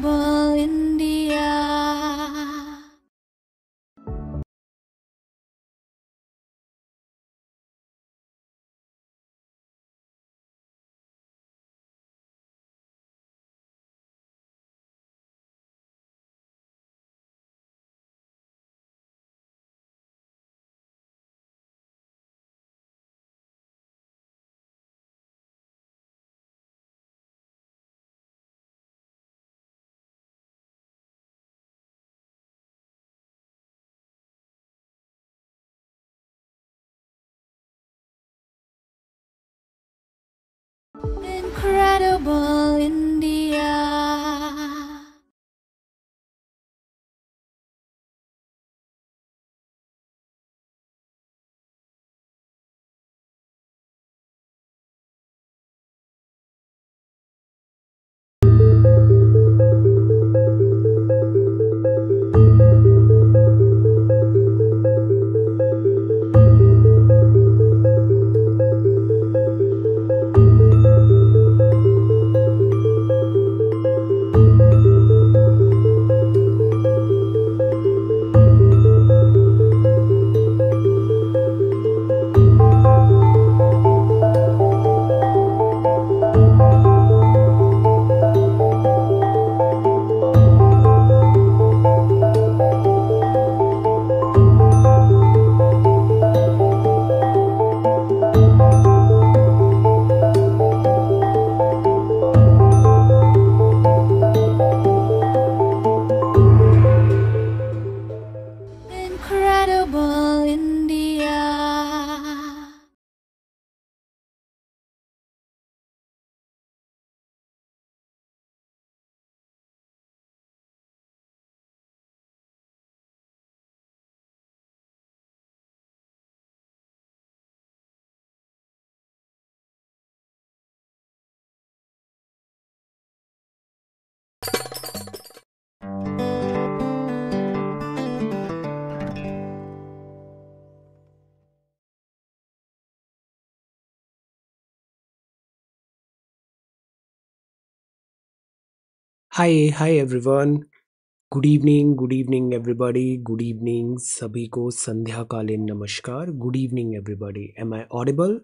trouble. Hi hi everyone good evening good evening everybody good evening सभी को संध्याकालीन नमस्कार good evening everybody am I audible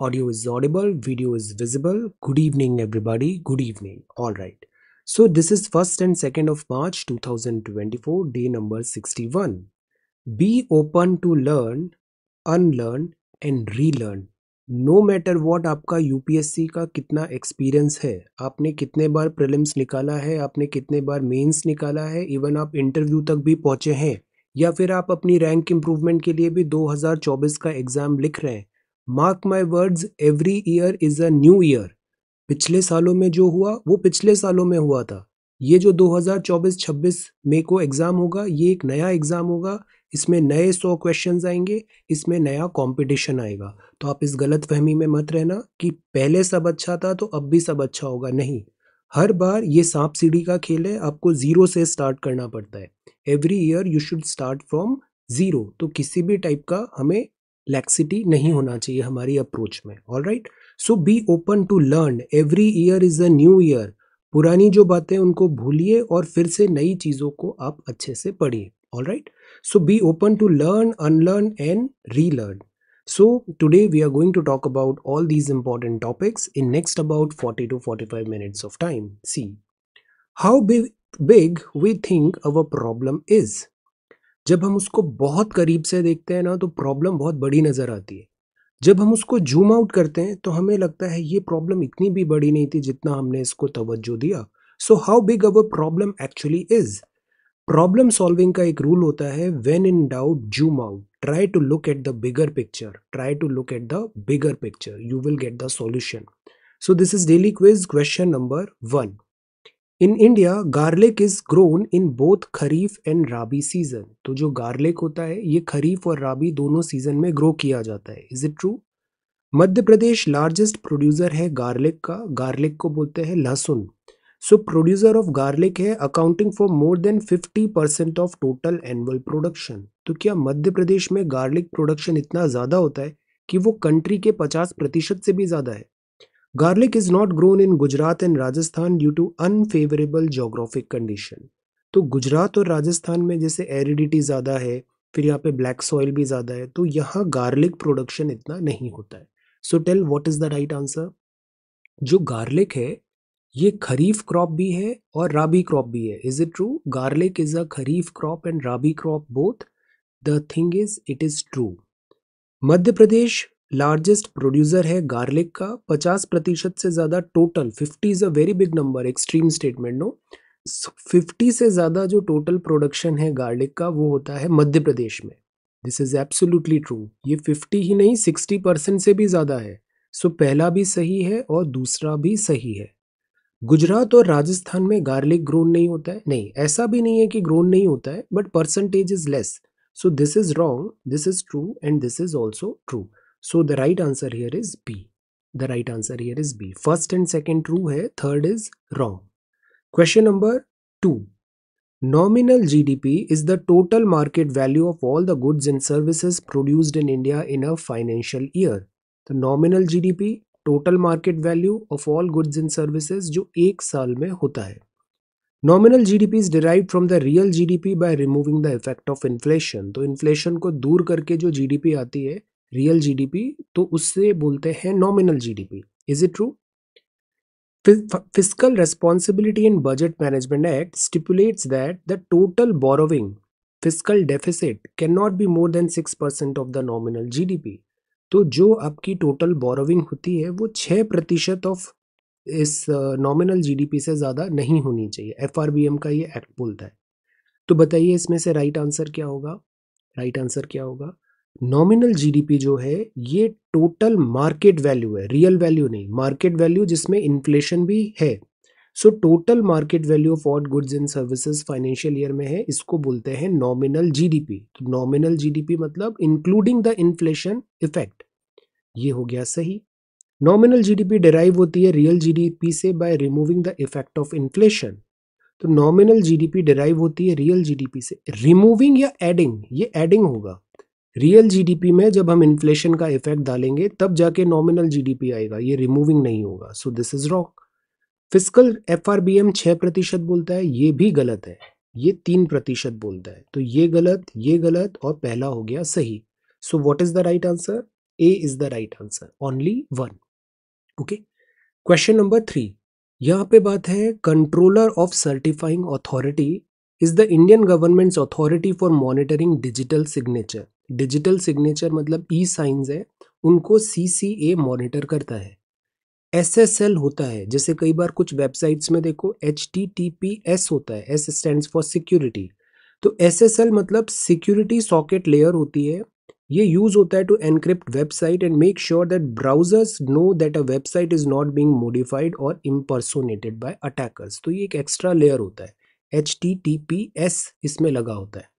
audio is audible video is visible good evening everybody good evening all right so, this is 1st and 2nd of march 2024 day number 61 be open to learn, unlearn, and relearn. No matter what आपका UPSC का कितना experience है, आपने कितने बार prelims निकाला है, आपने कितने बार मेंस निकाला है इवन आप इंटरव्यू तक भी पहुँचे हैं, या फिर आप अपनी रैंक इम्प्रूवमेंट के लिए भी 2024 का एग्ज़ाम लिख रहे हैं mark my words every year is a new year पिछले सालों में जो हुआ, वो पिछले सालों में हुआ था। ये जो 2024-26 में को एग्ज़ाम होगा, ये एक नया एग्ज़ाम होगा। इसमें नए सौ क्वेश्चंस आएँगे, इसमें नया कंपटीशन आएगा। तो आप इस गलत फहमी में मत रहना कि पहले सब अच्छा था तो अब भी सब अच्छा होगा। नहीं, हर बार ये सांप सीढ़ी का खेल है, आपको ज़ीरो से स्टार्ट करना पड़ता है। Every year you should start from zero तो किसी भी टाइप का हमें लैक्सिटी नहीं होना चाहिए हमारी अप्रोच में all right so be open to learn every year is a new year पुरानी जो बातें उनको भूलिए और फिर से नई चीज़ों को आप अच्छे से पढ़िए। All right so be open to learn unlearn and relearn so today we are going to talk about all these important topics in next about forty to forty five minutes of time see how big we think our problem is जब हम उसको बहुत करीब से देखते हैं ना तो प्रॉब्लम बहुत बड़ी नज़र आती है। जब हम उसको जूम आउट करते हैं तो हमें लगता है ये प्रॉब्लम इतनी भी बड़ी नहीं थी जितना हमने इसको तवज्जो दिया। So how big our problem actually is problem solving का एक रूल होता है when in doubt zoom out try to look at the bigger picture try to look at the bigger picture you will get the solution so this is daily quiz question number one in India garlic is grown in both kharif and rabi season तो जो garlic होता है, ये खरीफ और राबी दोनों season में grow किया जाता है। Is it true Madhya Pradesh largest producer है गार्लिक का। गार्लिक को बोलते हैं लहसुन। सो प्रोड्यूसर ऑफ़ गार्लिक है accounting for more than 50 percent of total annual production तो क्या मध्य प्रदेश में गार्लिक प्रोडक्शन इतना ज़्यादा होता है कि वो कंट्री के 50 प्रतिशत से भी ज़्यादा है? Garlic is not grown in Gujarat and Rajasthan due to unfavourable geographic condition तो गुजरात और राजस्थान में जैसे एरिडिटी ज़्यादा है, फिर यहाँ पे ब्लैक सॉइल भी ज़्यादा है तो यहाँ गार्लिक प्रोडक्शन इतना नहीं होता है। So tell what is the right answer जो गार्लिक है, ये खरीफ क्रॉप भी है और राबी क्रॉप भी है। Is it true garlic is a kharif crop and rabi crop both the thing is it is true Madhya Pradesh largest producer है garlic का 50 प्रतिशत से ज़्यादा total 50 is a very big number extreme statement no 50 से ज़्यादा जो total production है garlic का वो होता है मध्य प्रदेश में। दिस इज़ एब्सोल्युटली ट्रू ये 50 ही नहीं 60 परसेंट से भी ज़्यादा है। सो so, पहला भी सही है और दूसरा भी सही है। गुजरात और राजस्थान में गार्लिक ग्रोन नहीं होता है। नहीं ऐसा भी नहीं है कि ग्रोन नहीं होता है but percentage is less so this is wrong this is true and this is also true so the right answer here is B the right answer here is B first and second true है third is wrong question number two nominal G D P is the total market value of all the goods and services produced in India in a financial year तो nominal G D P total market value of all goods and services जो एक साल में होता है. Nominal G D P is derive from the real G D P by removing the effect of inflation तो inflation को दूर करके जो जी डी पी आती है रियल जीडीपी तो उससे बोलते हैं nominal GDP is it true fiscal responsibility in budget management act stipulate that the total borrowing fiscal deficit can not be more than six percent of the nominal GDP तो जो आपकी total borrowing होती है वो छः प्रतिशत of इस nominal uh, GDP से ज़्यादा नहीं होनी चाहिए। एफआरबीएम का ये एक्ट बोलता है। तो बताइए इसमें से राइट right आंसर क्या होगा? राइट right आंसर क्या होगा? नॉमिनल जीडीपी जो है, ये टोटल मार्केट वैल्यू है रियल वैल्यू नहीं मार्केट वैल्यू जिसमें इन्फ्लेशन भी है। So total market value of all goods and services financial year में है, इसको बोलते हैं नॉमिनल जीडीपी तो नॉमिनल जीडीपी मतलब इंक्लूडिंग द इन्फ्लेशन इफ़ेक्ट ये हो गया सही। नॉमिनल जीडीपी डिराइव होती है रियल जीडीपी से by removing the effect of inflation तो नॉमिनल जीडीपी डिराइव होती है रियल जीडीपी से। रिमूविंग या एडिंग ये एडिंग होगा। रियल जीडीपी में जब हम इन्फ्लेशन का इफ़ेक्ट डालेंगे, तब जाके नॉमिनल जीडीपी आएगा, ये रिमूविंग नहीं होगा। So this is wrong physical F R B M छः प्रतिशत बोलता है, ये भी गलत है। ये तीन प्रतिशत बोलता है। तो ये गलत ये गलत और पहला हो गया सही। So what is the right answer A is the right answer only one okay question number three यहाँ पे बात है controller of certifying authority is the Indian governments authority for monitoring digital signature digital signature मतलब e science है, उनको सी C A monitor करता है। S S L होता है, जैसे कई बार कुछ वेबसाइट्स में देखो, H T T P S होता है, एस स्टैंड फॉर सिक्योरिटी। तो एस एस एल मतलब सिक्योरिटी सॉकेट लेयर होती है, ये यूज़ होता है to encrypt website and make sure that browsers know that a website is not being modified और इम्पर्सोनेटेड बाय अटैकर्स। तो ये एक एक्स्ट्रा लेयर होता है, H T T P S इसमें लगा होता है।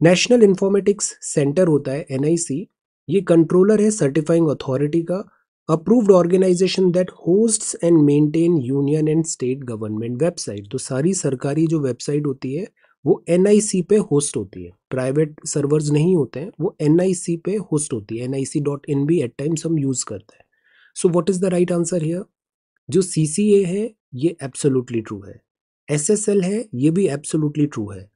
नेशनल इन्फॉर्मेटिक्स सेंटर होता है एनआईसी ये कंट्रोलर है सर्टिफाइंग अथॉरिटी का approved organisation that hosts and maintain union and state government website तो सारी सरकारी जो वेबसाइट होती है, वो एनआईसी पे होस्ट होती है। प्राइवेट सर्वर्स नहीं होते हैं, वो एनआईसी पे होस्ट होती है। N I C dot in भी एट टाइम्स हम यूज़ करते हैं। So what is the right answer here जो सी सी ए है, ये एब्सोल्युटली ट्रू है। एस एस एल है, ये भी एब्सोल्युटली ट्रू है।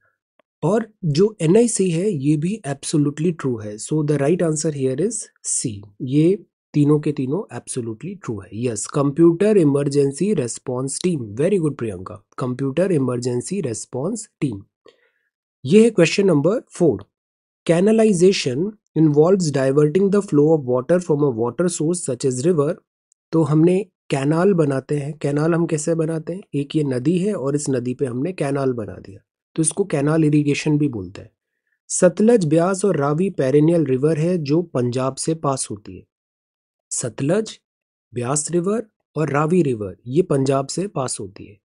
और जो एनआईसी है, ये भी एब्सोल्युटली ट्रू है। So the right answer here is C ये तीनों के तीनों एब्सोल्युटली ट्रू है। Yes computer emergency response team very good Priyanka computer emergency response team ये है question number four canalisation involves diverting the flow of water from a water source such as river तो हमने canal बनाते हैं। Canal हम कैसे बनाते हैं? एक ये नदी है और इस नदी पे हमने कैनाल बना दिया। तो इसको कैनाल इरिगेशन भी बोलते हैं। सतलज ब्यास और रावी पेरेनियल रिवर है जो पंजाब से पास होती है। सतलज, ब्यास रिवर और रावी रिवर, ये पंजाब से पास होती है।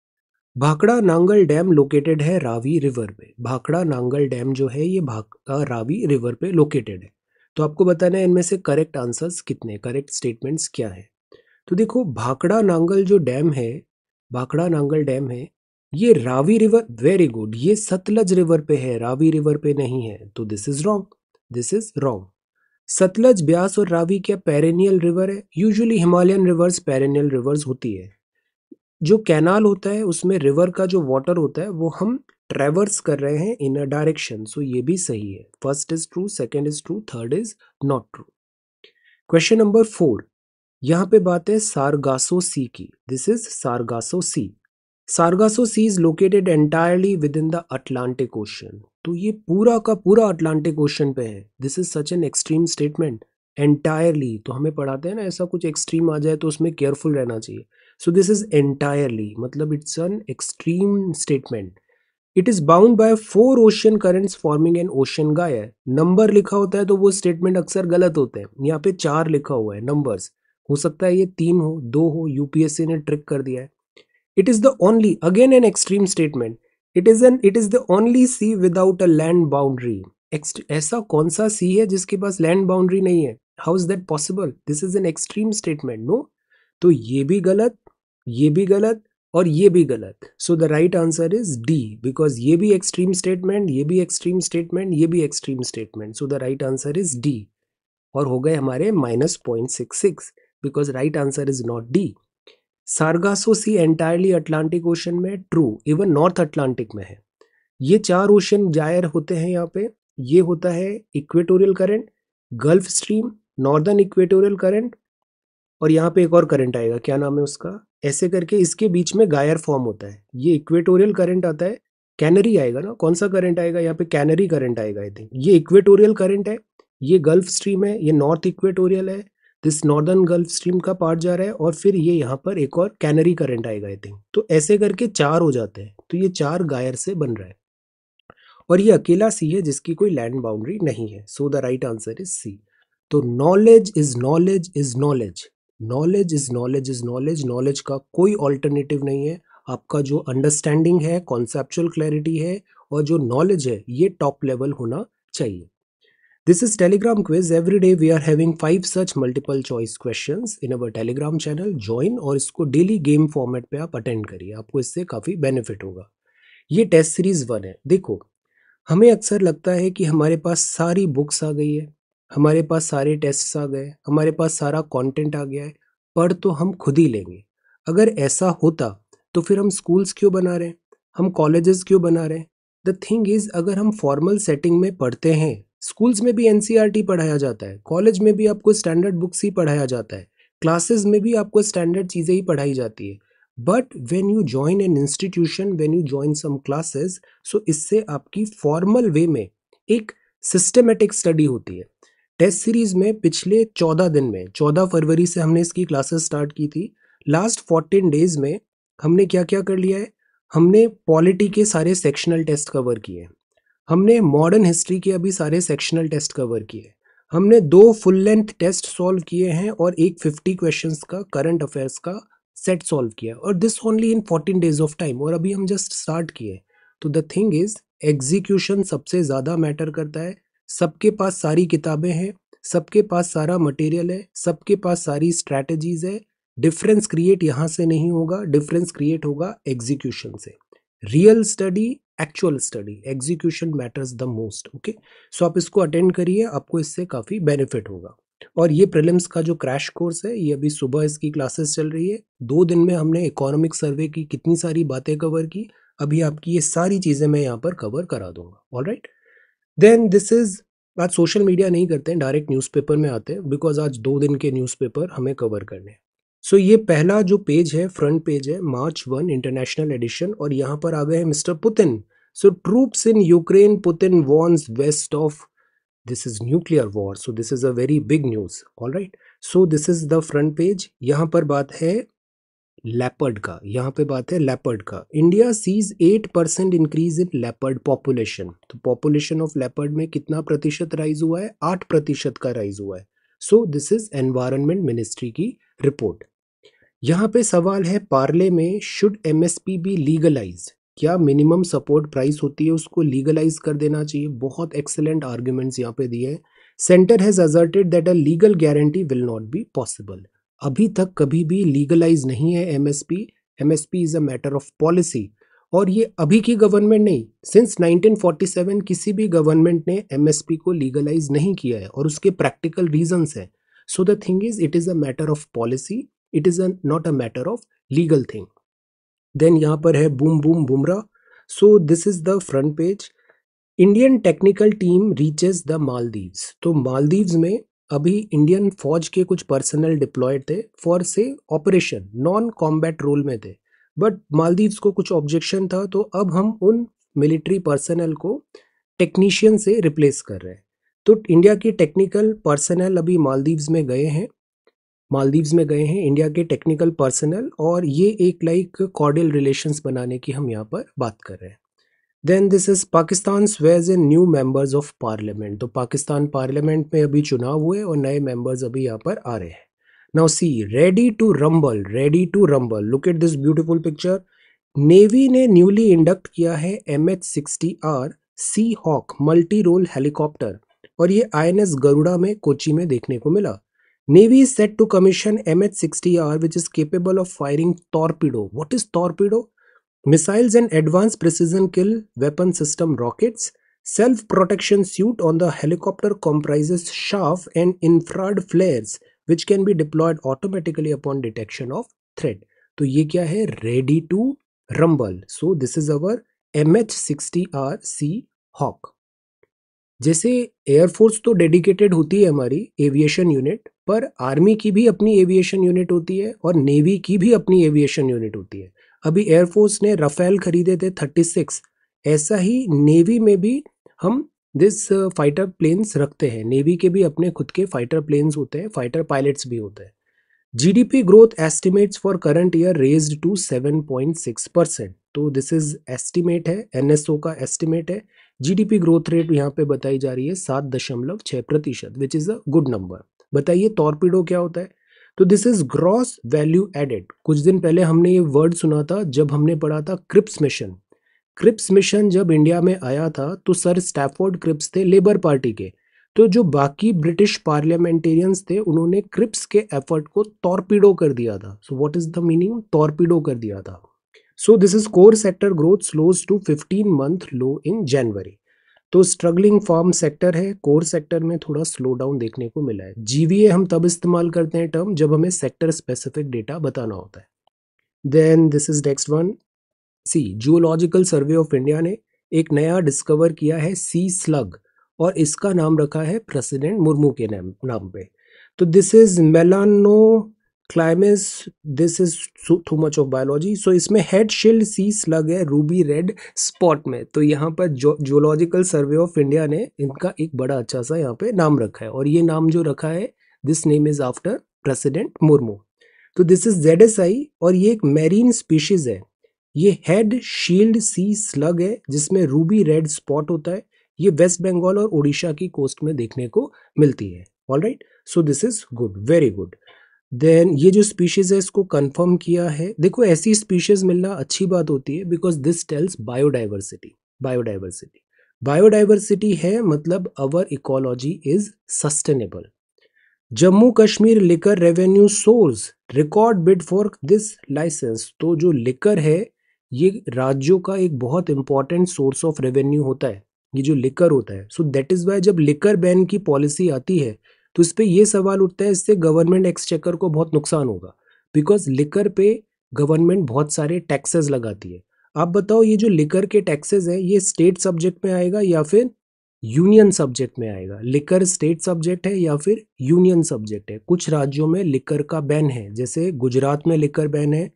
भाखड़ा नांगल डैम लोकेटेड है रावी रिवर पे। भाखड़ा नांगल डैम जो है, ये भाखड़ा रावी रिवर पे लोकेटेड है। तो आपको बताना है इनमें से करेक्ट आंसर्स कितने करेक्ट स्टेटमेंट्स क्या है? तो देखो, भाखड़ा नांगल जो डैम है, भाखड़ा नांगल डैम है ये रावी रिवर वेरी गुड ये सतलज रिवर पे है, रावी रिवर पे नहीं है तो this is wrong this is wrong Sutlej Beas और रावी क्या पेरेनियल रिवर है? Usually Himalayan rivers perennial rivers होती है। जो कैनाल होता है, उसमें रिवर का जो वाटर होता है, वो हम ट्रेवर्स कर रहे हैं इन अ डायरेक्शन सो ये भी सही है। First is true second is true third is not true question number four यहाँ पे बात है सारगासो सी की। This is Sargasso sea. Sargasso sea is located entirely within the Atlantic ocean तो ये पूरा का पूरा अटलांटिक ओशन पे है। This is such an extreme statement entirely तो हमें पढ़ाते हैं ना, ऐसा कुछ एक्सट्रीम आ जाए तो उसमें केयरफुल रहना चाहिए। सो दिस इज़ एंटायरली मतलब it's an extreme statement it is bound by four ocean currents forming an ocean gyre number लिखा होता है तो वो स्टेटमेंट अक्सर गलत होते हैं। यहाँ पे चार लिखा हुआ है नंबर्स हो सकता है ये तीन हो, दो हो यूपीएससी ने ट्रिक कर दिया है। It is the only again an extreme statement it is an it is the only sea without a land boundary ऐसा कौन सा सी है जिसके पास लैंड बाउंड्री नहीं है? How is that possible this is an extreme statement no तो ये भी गलत, ये भी गलत और ये भी गलत। So the right answer is D because ये भी एक्सट्रीम स्टेटमेंट ये भी एक्सट्रीम स्टेटमेंट ये भी extreme statement so the right answer is D और हो गए हमारे minus point six six because right answer is not D Sargasso sea entirely Atlantic ocean में, ट्रू, इवन नॉर्थ अटलांटिक में है। ये चार ओशन जायर होते हैं यहाँ पे। ये होता है equatorial current, Gulf Stream, northern equatorial current और यहाँ पे एक और करंट आएगा। क्या नाम है उसका? ऐसे करके इसके बीच में गायर फॉर्म होता है। ये इक्वेटोरियल करंट आता है। कैनरी आएगा ना? कौन सा करंट आएगा? यहाँ पे कैनरी करंट आएगा आई थिंक ये इक्वेटोरियल करंट है। ये गल्फ स्ट्रीम है। ये नॉर्थ इक्वेटोरियल है। दिस नॉर्दर्न गल्फ स्ट्रीम का पार्ट जा रहा है और फिर ये यहाँ पर एक और कैनरी करंट आएगा आई थिंक तो ऐसे करके चार हो जाते हैं। तो ये चार गायर से बन रहा है। और ये अकेला सी है, जिसकी कोई लैंड बाउंड्री नहीं है। So the right answer is C तो knowledge is knowledge is knowledge knowledge is knowledge is knowledge knowledge का कोई ऑल्टरनेटिव नहीं है। आपका जो अंडरस्टैंडिंग है कॉन्सेप्चुअल क्लैरिटी है, और जो नॉलेज है, ये टॉप लेवल होना चाहिए। This is Telegram quiz. Every day we are having five such multiple choice questions in our Telegram channel. Join और इसको डेली गेम फॉर्मेट पे आप अटेंड करिए। आपको इससे काफ़ी बेनिफिट होगा। ये टेस्ट सीरीज़ वन है। देखो, हमें अक्सर लगता है कि हमारे पास सारी बुक्स आ गई है। हमारे पास सारे टेस्ट्स आ गए। हमारे पास सारा कंटेंट आ गया है। पढ़ तो हम खुद ही लेंगे। अगर ऐसा होता तो फिर हम स्कूल्स क्यों बना रहे हैं? हम कॉलेजेस क्यों बना रहे हैं? द थिंग इज़ अगर हम फॉर्मल सेटिंग में पढ़ते हैं स्कूल्स में भी एनसीईआरटी पढ़ाया जाता है, कॉलेज में भी आपको स्टैंडर्ड बुक्स ही पढ़ाया जाता है क्लासेस में भी आपको स्टैंडर्ड चीज़ें ही पढ़ाई जाती है। But when you join an institution when you join some classes so इससे आपकी फॉर्मल वे में एक सिस्टमेटिक स्टडी होती है। टेस्ट सीरीज़ में पिछले चौदह दिन में, चौदह फरवरी से हमने इसकी क्लासेस स्टार्ट की थी लास्ट फोर्टीन डेज़ में हमने क्या क्या कर लिया है? हमने पॉलिटी के सारे सेक्शनल टेस्ट कवर किए हमने मॉडर्न हिस्ट्री के अभी सारे सेक्शनल टेस्ट कवर किए। हमने दो फुल लेंथ टेस्ट सॉल्व किए हैं और एक फिफ्टी क्वेश्चंस का करंट अफेयर्स का सेट सॉल्व किया और this only in fourteen days of time और अभी हम जस्ट स्टार्ट किए तो द थिंग इज़ एग्जीक्यूशन सबसे ज़्यादा मैटर करता है। सबके पास सारी किताबें हैं, सबके पास सारा मटेरियल है, सबके पास सारी स्ट्रैटेजीज है। डिफरेंस क्रिएट यहाँ से नहीं होगा डिफरेंस क्रिएट होगा एग्जीक्यूशन से। Real study actual study execution matters the most okay so आप इसको अटेंड करिए, आपको इससे काफ़ी बेनिफिट होगा। और ये प्रिलिम्स का जो क्रैश कोर्स है, ये अभी सुबह इसकी क्लासेस चल रही है। दो दिन में हमने इकोनॉमिक सर्वे की, कितनी सारी बातें कवर की। अभी आपकी ये सारी चीज़ें मैं यहाँ पर कवर करा दूँगा all right then this is आज सोशल मीडिया नहीं करते हैं डायरेक्ट न्यूज़पेपर में आते हैं बिकॉज़ आज दो दिन के न्यूज़पेपर हमें कवर करने हैं। सो ये पहला जो पेज है फ्रंट पेज है मार्च वन इंटरनेशनल एडिशन और यहाँ पर आ गए हैं mister Putin so troops in Ukraine Putin warns West of this is nuclear war so this is a very big news all right so this is the front page यहाँ पर बात है लेपर्ड का, यहाँ पे बात है लेपर्ड का. India sees eight percent increase in leopard population तो पॉपुलेशन ऑफ़ लेपर्ड में कितना प्रतिशत राइज हुआ है? आठ प्रतिशत का राइज हुआ है. So this is environment ministry की रिपोर्ट यहाँ पे सवाल है, पार्ले में शुड एमएसपी बी लीगलाइज क्या मिनिमम सपोर्ट प्राइस होती है उसको लीगलाइज कर देना चाहिए? बहुत एक्सेलेंट आर्ग्यूमेंट्स यहाँ पे दिए हैं। Centre has asserted that a legal guarantee will not be possible अभी तक कभी भी लीगलाइज नहीं है MSP MSP is a matter of policy और ये अभी की गवर्नमेंट नहीं सिंस 1947 किसी भी गवर्नमेंट ने एमएसपी को लीगलाइज नहीं किया है और उसके प्रैक्टिकल रीजंस हैं। So the thing is it is a matter of policy it is not a matter of legal thing then यहाँ पर है boom boom Bumrah so this is the front page Indian technical team reaches the Maldives तो मालदीव्स में अभी Indian फौज के कुछ personnel deployed थे फॉर से ऑपरेशन नॉन कॉम्बैट रोल में थे. बट मालदीव्स को कुछ ऑब्जेक्शन था तो अब हम उन मिलिट्री पर्सनल को टेक्नीशियन से रिप्लेस कर रहे हैं. तो इंडिया की टेक्निकल पर्सनल अभी मालदीव्स में गए हैं. मालदीव्स में गए हैं, इंडिया के टेक्निकल पर्सनल और ये एक लाइक कॉर्डियल रिलेशंस बनाने की हम यहाँ पर बात कर रहे हैं। Then this is Pakistan Suez in new members of parliament तो पाकिस्तान पार्लियामेंट में अभी चुनाव हुए और नए मेंबर्स अभी यहाँ पर आ रहे हैं। Now see ready to rumble ready to rumble look at this beautiful picture navy ने न्यूली इंडक्ट किया है M H sixty R Seahawk multi role helicopter और ये आई एन एस गरुड़ा में कोची में देखने को मिला। Navy is set to commission MH-60R which is capable of firing torpedo. What is torpedo? Missiles and advanced precision kill weapon system rockets. Self-protection suit on the helicopter comprises shaft and infrared flares which can be deployed automatically upon detection of threat. तो ये क्या है ready to rumble so this is our M H sixty R Seahawk जैसे air force तो dedicated होती है हमारी aviation unit पर आर्मी की भी अपनी एविएशन यूनिट होती है और नेवी की भी अपनी एविएशन यूनिट होती है। अभी एयरफोर्स ने रफेल खरीदे थे थर्टी सिक्स ऐसा ही नेवी में भी हम दिस फाइटर प्लेन्स रखते हैं। नेवी के भी अपने खुद के फाइटर प्लेन्स होते हैं फाइटर पायलट्स भी होते हैं। GDP growth estimates for current year raised to 7.6 percent तो दिस इज़ एस्टिमेट है एनएसओ का एस्टिमेट है। जीडीपी ग्रोथ रेट यहाँ पे बताई जा रही है सात दशमलव छः प्रतिशत which is a good number बताइए टॉर्पीडो क्या होता है? तो this is gross value added कुछ दिन पहले हमने ये वर्ड सुना था, जब हमने पढ़ा था क्रिप्स मिशन क्रिप्स मिशन जब इंडिया में आया था तो सर स्टैफोर्ड क्रिप्स थे लेबर पार्टी के. तो जो बाकी ब्रिटिश पार्लियामेंटेरियंस थे, उन्होंने क्रिप्स के एफर्ट को टॉर्पीडो कर दिया था. So what is the meaning torpedo कर दिया था. So this is core sector growth slows to 15 month low in January तो स्ट्रगलिंग फार्म सेक्टर है कोर सेक्टर में थोड़ा स्लो डाउन देखने को मिला है। जीवीए हम तब इस्तेमाल करते हैं टर्म जब हमें सेक्टर स्पेसिफिक डेटा बताना होता है। Then this is next one C geological survey of India ने एक नया डिस्कवर किया है सी स्लग और इसका नाम रखा है प्रेसिडेंट मुर्मू के नाम पे। तो this is Melanochlamys this is too much of biology so इसमें हेड शील्ड सी स्लग है रूबी रेड स्पॉट में। तो यहाँ पर जोलॉजिकल सर्वे ऑफ़ इंडिया ने इनका एक बड़ा अच्छा सा यहाँ पे नाम रखा है। और ये नाम जो रखा है this name is after president Murmu तो this is Z S I और ये एक मेरीन स्पीशीज है। ये हेड शील्ड सी स्लग है, जिसमें रूबी रेड स्पॉट होता है। ये वेस्ट बंगाल और उड़ीसा की कोस्ट में देखने को मिलती है। All right so this is good very good then ये जो स्पीशीज है, इसको कंफर्म किया है। देखो, ऐसी स्पीशीज मिलना अच्छी बात होती है because this tells biodiversity biodiversity biodiversity है मतलब our ecology is sustainable Jammu Kashmir liquor revenue source record bid for this licence तो जो लिकर है, ये राज्यों का एक बहुत इंपॉर्टेंट सोर्स ऑफ़ रेवेन्यू होता है। ये जो लिकर होता है। सो दैट इज़ वाई जब लिकर बैन की पॉलिसी आती है तो इस पर यह सवाल उठता है, इससे गवर्नमेंट एक्सचेकर को बहुत नुकसान होगा। बिकॉज़ लिकर पे गवर्नमेंट बहुत सारे टैक्सेस लगाती है। आप बताओ, ये जो लिकर के टैक्सेस हैं, ये स्टेट सब्जेक्ट में आएगा या फिर यूनियन सब्जेक्ट में आएगा? लिकर स्टेट सब्जेक्ट है या फिर यूनियन सब्जेक्ट है? कुछ राज्यों में लिकर का बैन है, जैसे गुजरात में लिकर बैन है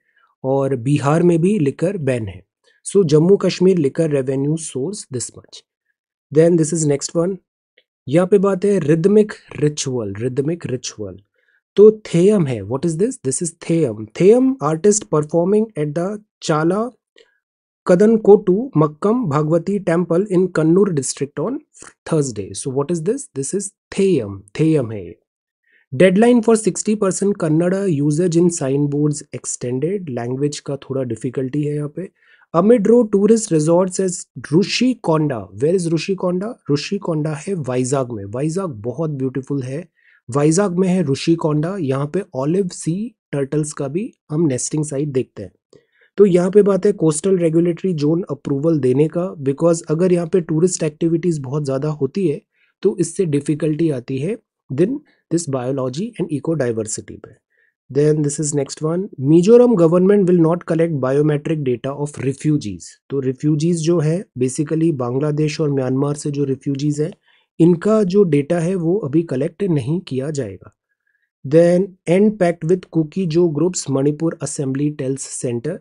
और बिहार में भी लिकर बैन है। So Jammu Kashmir liquor revenue source this much then this is next one यहाँ पे बात है रिदमिक रिचुअल रिदमिक रिचुअल तो थेयम है what is this this is Theyyam Theyyam artist performing at the Chala Kadankottu Makkam Bhagavathi temple in Kannur district on Thursday so what is this this is Theyyam Theyyam है. Deadline for 60 percent Kannada uses in sign boards extended language का थोड़ा difficulty है यहाँ पे. Amid row tourist resorts Rushikonda where is Rushikonda Rushikonda है वाइजाग में। वाइजाग बहुत beautiful है। वाइजाग में है ऋषि कोंडा यहाँ पे ऑलिव सी टर्टल्स का भी हम नेस्टिंग साइट देखते हैं। तो यहाँ पे बात है कोस्टल रेगुलेटरी जोन अप्रूवल देने का। बिकॉज़ अगर यहाँ पे टूरिस्ट एक्टिविटीज़ बहुत ज़्यादा होती है तो इससे डिफ़िकल्टी आती है। Then this biology and eco diversity पे। Then this is next one Mizoram government will not collect biometric data of refugees तो रिफ्यूजीज जो है बेसिकली बांग्लादेश और म्यांमार से जो रिफ्यूजीज है, इनका जो डेटा है वो अभी कलेक्ट नहीं किया जाएगा। Then and pact with Kuki जो groups Manipur assembly tells centre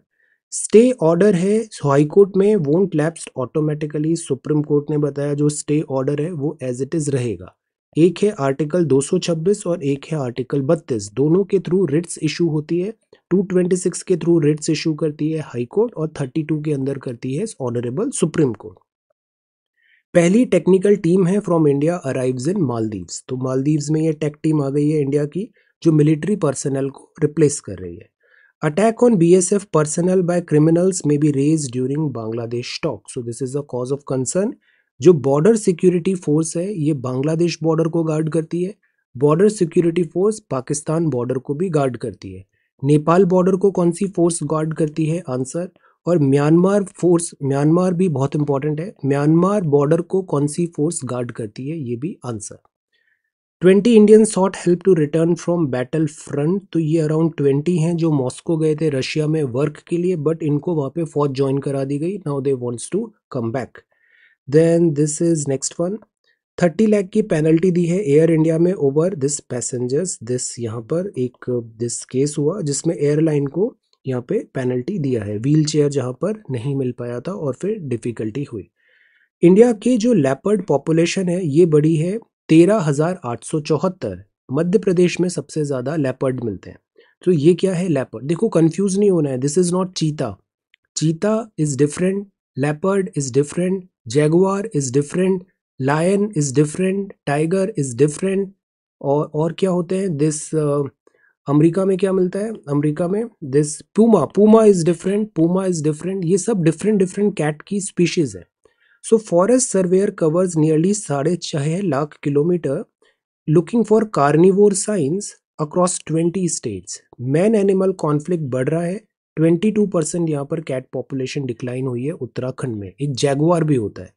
stay order है हाई कोर्ट में won't lapse automatically supreme court ने बताया जो स्टे ऑर्डर है वो एज इट इज़ रहेगा। एक है आर्टिकल 226 और एक है आर्टिकल 32 दोनों के थ्रू रिट्स इशू होती है 226 के थ्रू रिट्स इशू करती है हाई कोर्ट और 32 के अंदर करती है ऑनरेबल सुप्रीम कोर्ट पहली टेक्निकल टीम है from India arrives in Maldives तो मालदीव्स में ये टेक टीम आ गई है इंडिया की, जो मिलिट्री पर्सनल को रिप्लेस कर रही है। Attack on BSF personnel by criminals में be rage during Bangladesh stock so this is a cause of concern जो बॉर्डर सिक्योरिटी फोर्स है, ये बांग्लादेश बॉर्डर को गार्ड करती है border security force Pakistan border को भी गार्ड करती है। नेपाल बॉर्डर को कौन सी फोर्स गार्ड करती है? आंसर और म्यांमार फोर्स म्यांमार भी बहुत इंपॉर्टेंट है। म्यांमार बॉर्डर को कौन सी फोर्स गार्ड करती है? ये भी answer twenty Indian sought help to return from battle front तो ये अराउंड ट्वेंटी हैं जो मॉस्को गए थे रशिया में वर्क के लिए बट इनको वहाँ पे फौज ज्वाइन करा दी गई। Now they wants to come back then this is next one thirty lakh की पेनल्टी दी है एयर इंडिया में ओवर दिस पैसेंजर्स दिस यहाँ पर एक दिस केस हुआ जिसमें एयरलाइन को यहाँ पे पेनल्टी दिया है। व्हील चेयर जहाँ पर नहीं मिल पाया था और फिर डिफ़िकल्टी हुई। इंडिया की जो लेपर्ड पॉपुलेशन है, ये बड़ी है तेरह हज़ार आठ सौ चौहत्तर। मध्य प्रदेश में सबसे ज़्यादा लेपर्ड मिलते हैं। तो ये क्या है लेपर्ड देखो कंफ्यूज नहीं होना है। This is not cheetah cheetah is different leopard is different jaguar is different lion is different tiger is different और और क्या होते हैं? दिस अमेरिका में क्या मिलता है? अमेरिका में this puma puma is different puma is different ये सब डिफरेंट डिफरेंट कैट की स्पीशीज़ है। So forest surveyor covers nearly साढ़े छः lakh kilometre looking for carnivore signs across twenty states man animal conflict बढ़ रहा है ट्वेंटी टू परसेंट यहाँ पर कैट पॉपुलेशन डिक्लाइन हुई है उत्तराखंड में। एक जैगुआर भी होता है।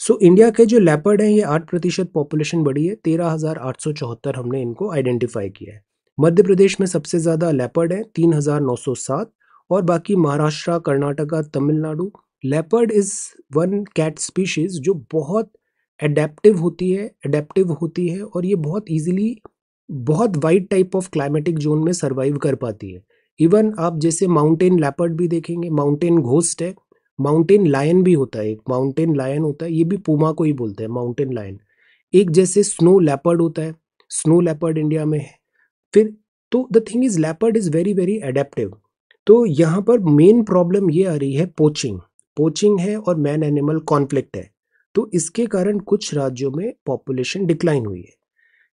सो so, इंडिया के जो लेपर्ड हैं ये आठ प्रतिशत पॉपुलेशन बढ़ी है। तेरह हज़ार आठ सौ चौहत्तर हमने इनको आइडेंटिफाई किया है। मध्य प्रदेश में सबसे ज़्यादा लेपर्ड है तीन हज़ार नौ सौ सात और बाकी Maharashtra Karnataka Tamil Nadu. Leopard is one cat species जो बहुत एडेप्टिव होती है एडेप्टिव होती है और ये बहुत ईजिली बहुत wide type of climatic zone में सर्वाइव कर पाती है। इवन आप जैसे माउंटेन लेपर्ड भी देखेंगे माउंटेन घोस्ट है माउंटेन लायन भी होता है एक माउंटेन लायन होता है, ये भी पुमा को ही बोलते हैं माउंटेन लायन एक जैसे स्नो लेपर्ड होता है स्नो लेपर्ड इंडिया में है। फिर तो the thing is leopard is very very adaptive तो यहाँ पर मेन प्रॉब्लम ये आ रही है पोचिंग पोचिंग है और मैन एनिमल कॉन्फ्लिक्ट है। तो इसके कारण कुछ राज्यों में पॉपुलेशन डिक्लाइन हुई है।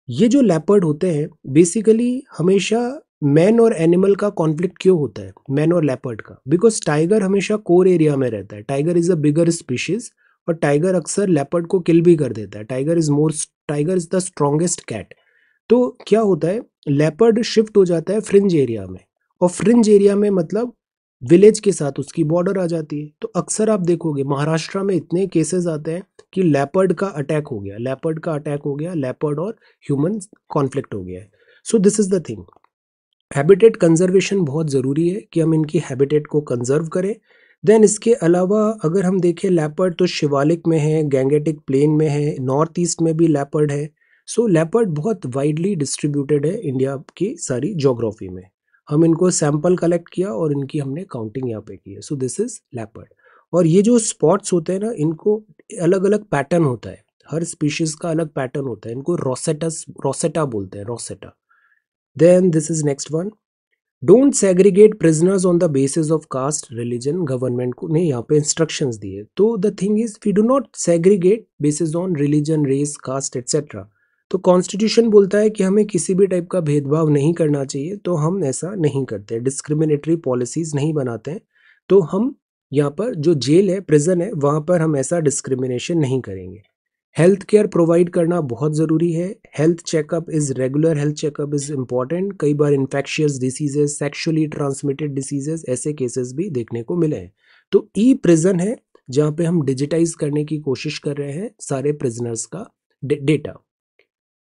ये जो लेपर्ड होते हैं बेसिकली हमेशा मैन और एनिमल का कॉन्फ्लिक्ट क्यों होता है? मैन और लेपर्ड का। बिकॉज़ टाइगर हमेशा कोर एरिया में रहता है। Tiger is a bigger species और टाइगर अक्सर लेपर्ड को किल भी कर देता है। Tiger is more tiger is the strongest cat तो क्या होता है? लेपर्ड शिफ्ट हो जाता है फ्रिंज एरिया में और फ्रिंज एरिया में मतलब विलेज के साथ उसकी बॉर्डर आ जाती है। तो अक्सर आप देखोगे, महाराष्ट्र में इतने केसेस आते हैं कि लेपर्ड का अटैक हो गया। लेपर्ड का अटैक हो गया लेपर्ड और ह्यूमन कॉन्फ्लिक्ट हो गया है। So this is the thing habitat conservation बहुत ज़रूरी है कि हम इनकी हैबिटेट को कंजर्व करें। देन इसके अलावा अगर हम देखें लेपर्ड तो शिवालिक में है गैंगेटिक प्लेन में है नॉर्थ ईस्ट में भी लेपर्ड है। सो so, लेपर्ड बहुत वाइडली डिस्ट्रीब्यूटेड है इंडिया की सारी जोग्राफी में। हम इनको सैंपल कलेक्ट किया और इनकी हमने काउंटिंग यहाँ पे की है। So this is leopard. और ये जो स्पॉट्स होते हैं ना इनको अलग अलग पैटर्न होता है। हर स्पीशीज का अलग पैटर्न होता है। इनको रोसेटस रोसेटा बोलते हैं rosetta. Then this is next one don't segregate prisoners on the basis of caste religion government को ने यहाँ पे इंस्ट्रक्शंस दिए तो the thing is we do not segregate basis on religion race caste etcetera तो constitution बोलता है कि हमें किसी भी टाइप का भेदभाव नहीं करना चाहिए तो हम ऐसा नहीं करते डिस्क्रिमिनेटरी पॉलिसीज़ नहीं बनाते हैं। तो हम यहाँ पर जो जेल है प्रिजन है, वहाँ पर हम ऐसा डिस्क्रिमिनेशन नहीं करेंगे। हेल्थ केयर प्रोवाइड करना बहुत ज़रूरी है। Health checkup is regular health checkup is important कई बार infectious diseases sexually transmitted diseases ऐसे केसेस भी देखने को मिले हैं। तो ई प्रिजन है, जहाँ पे हम डिजिटाइज करने की कोशिश कर रहे हैं सारे प्रिजनर्स का डेटा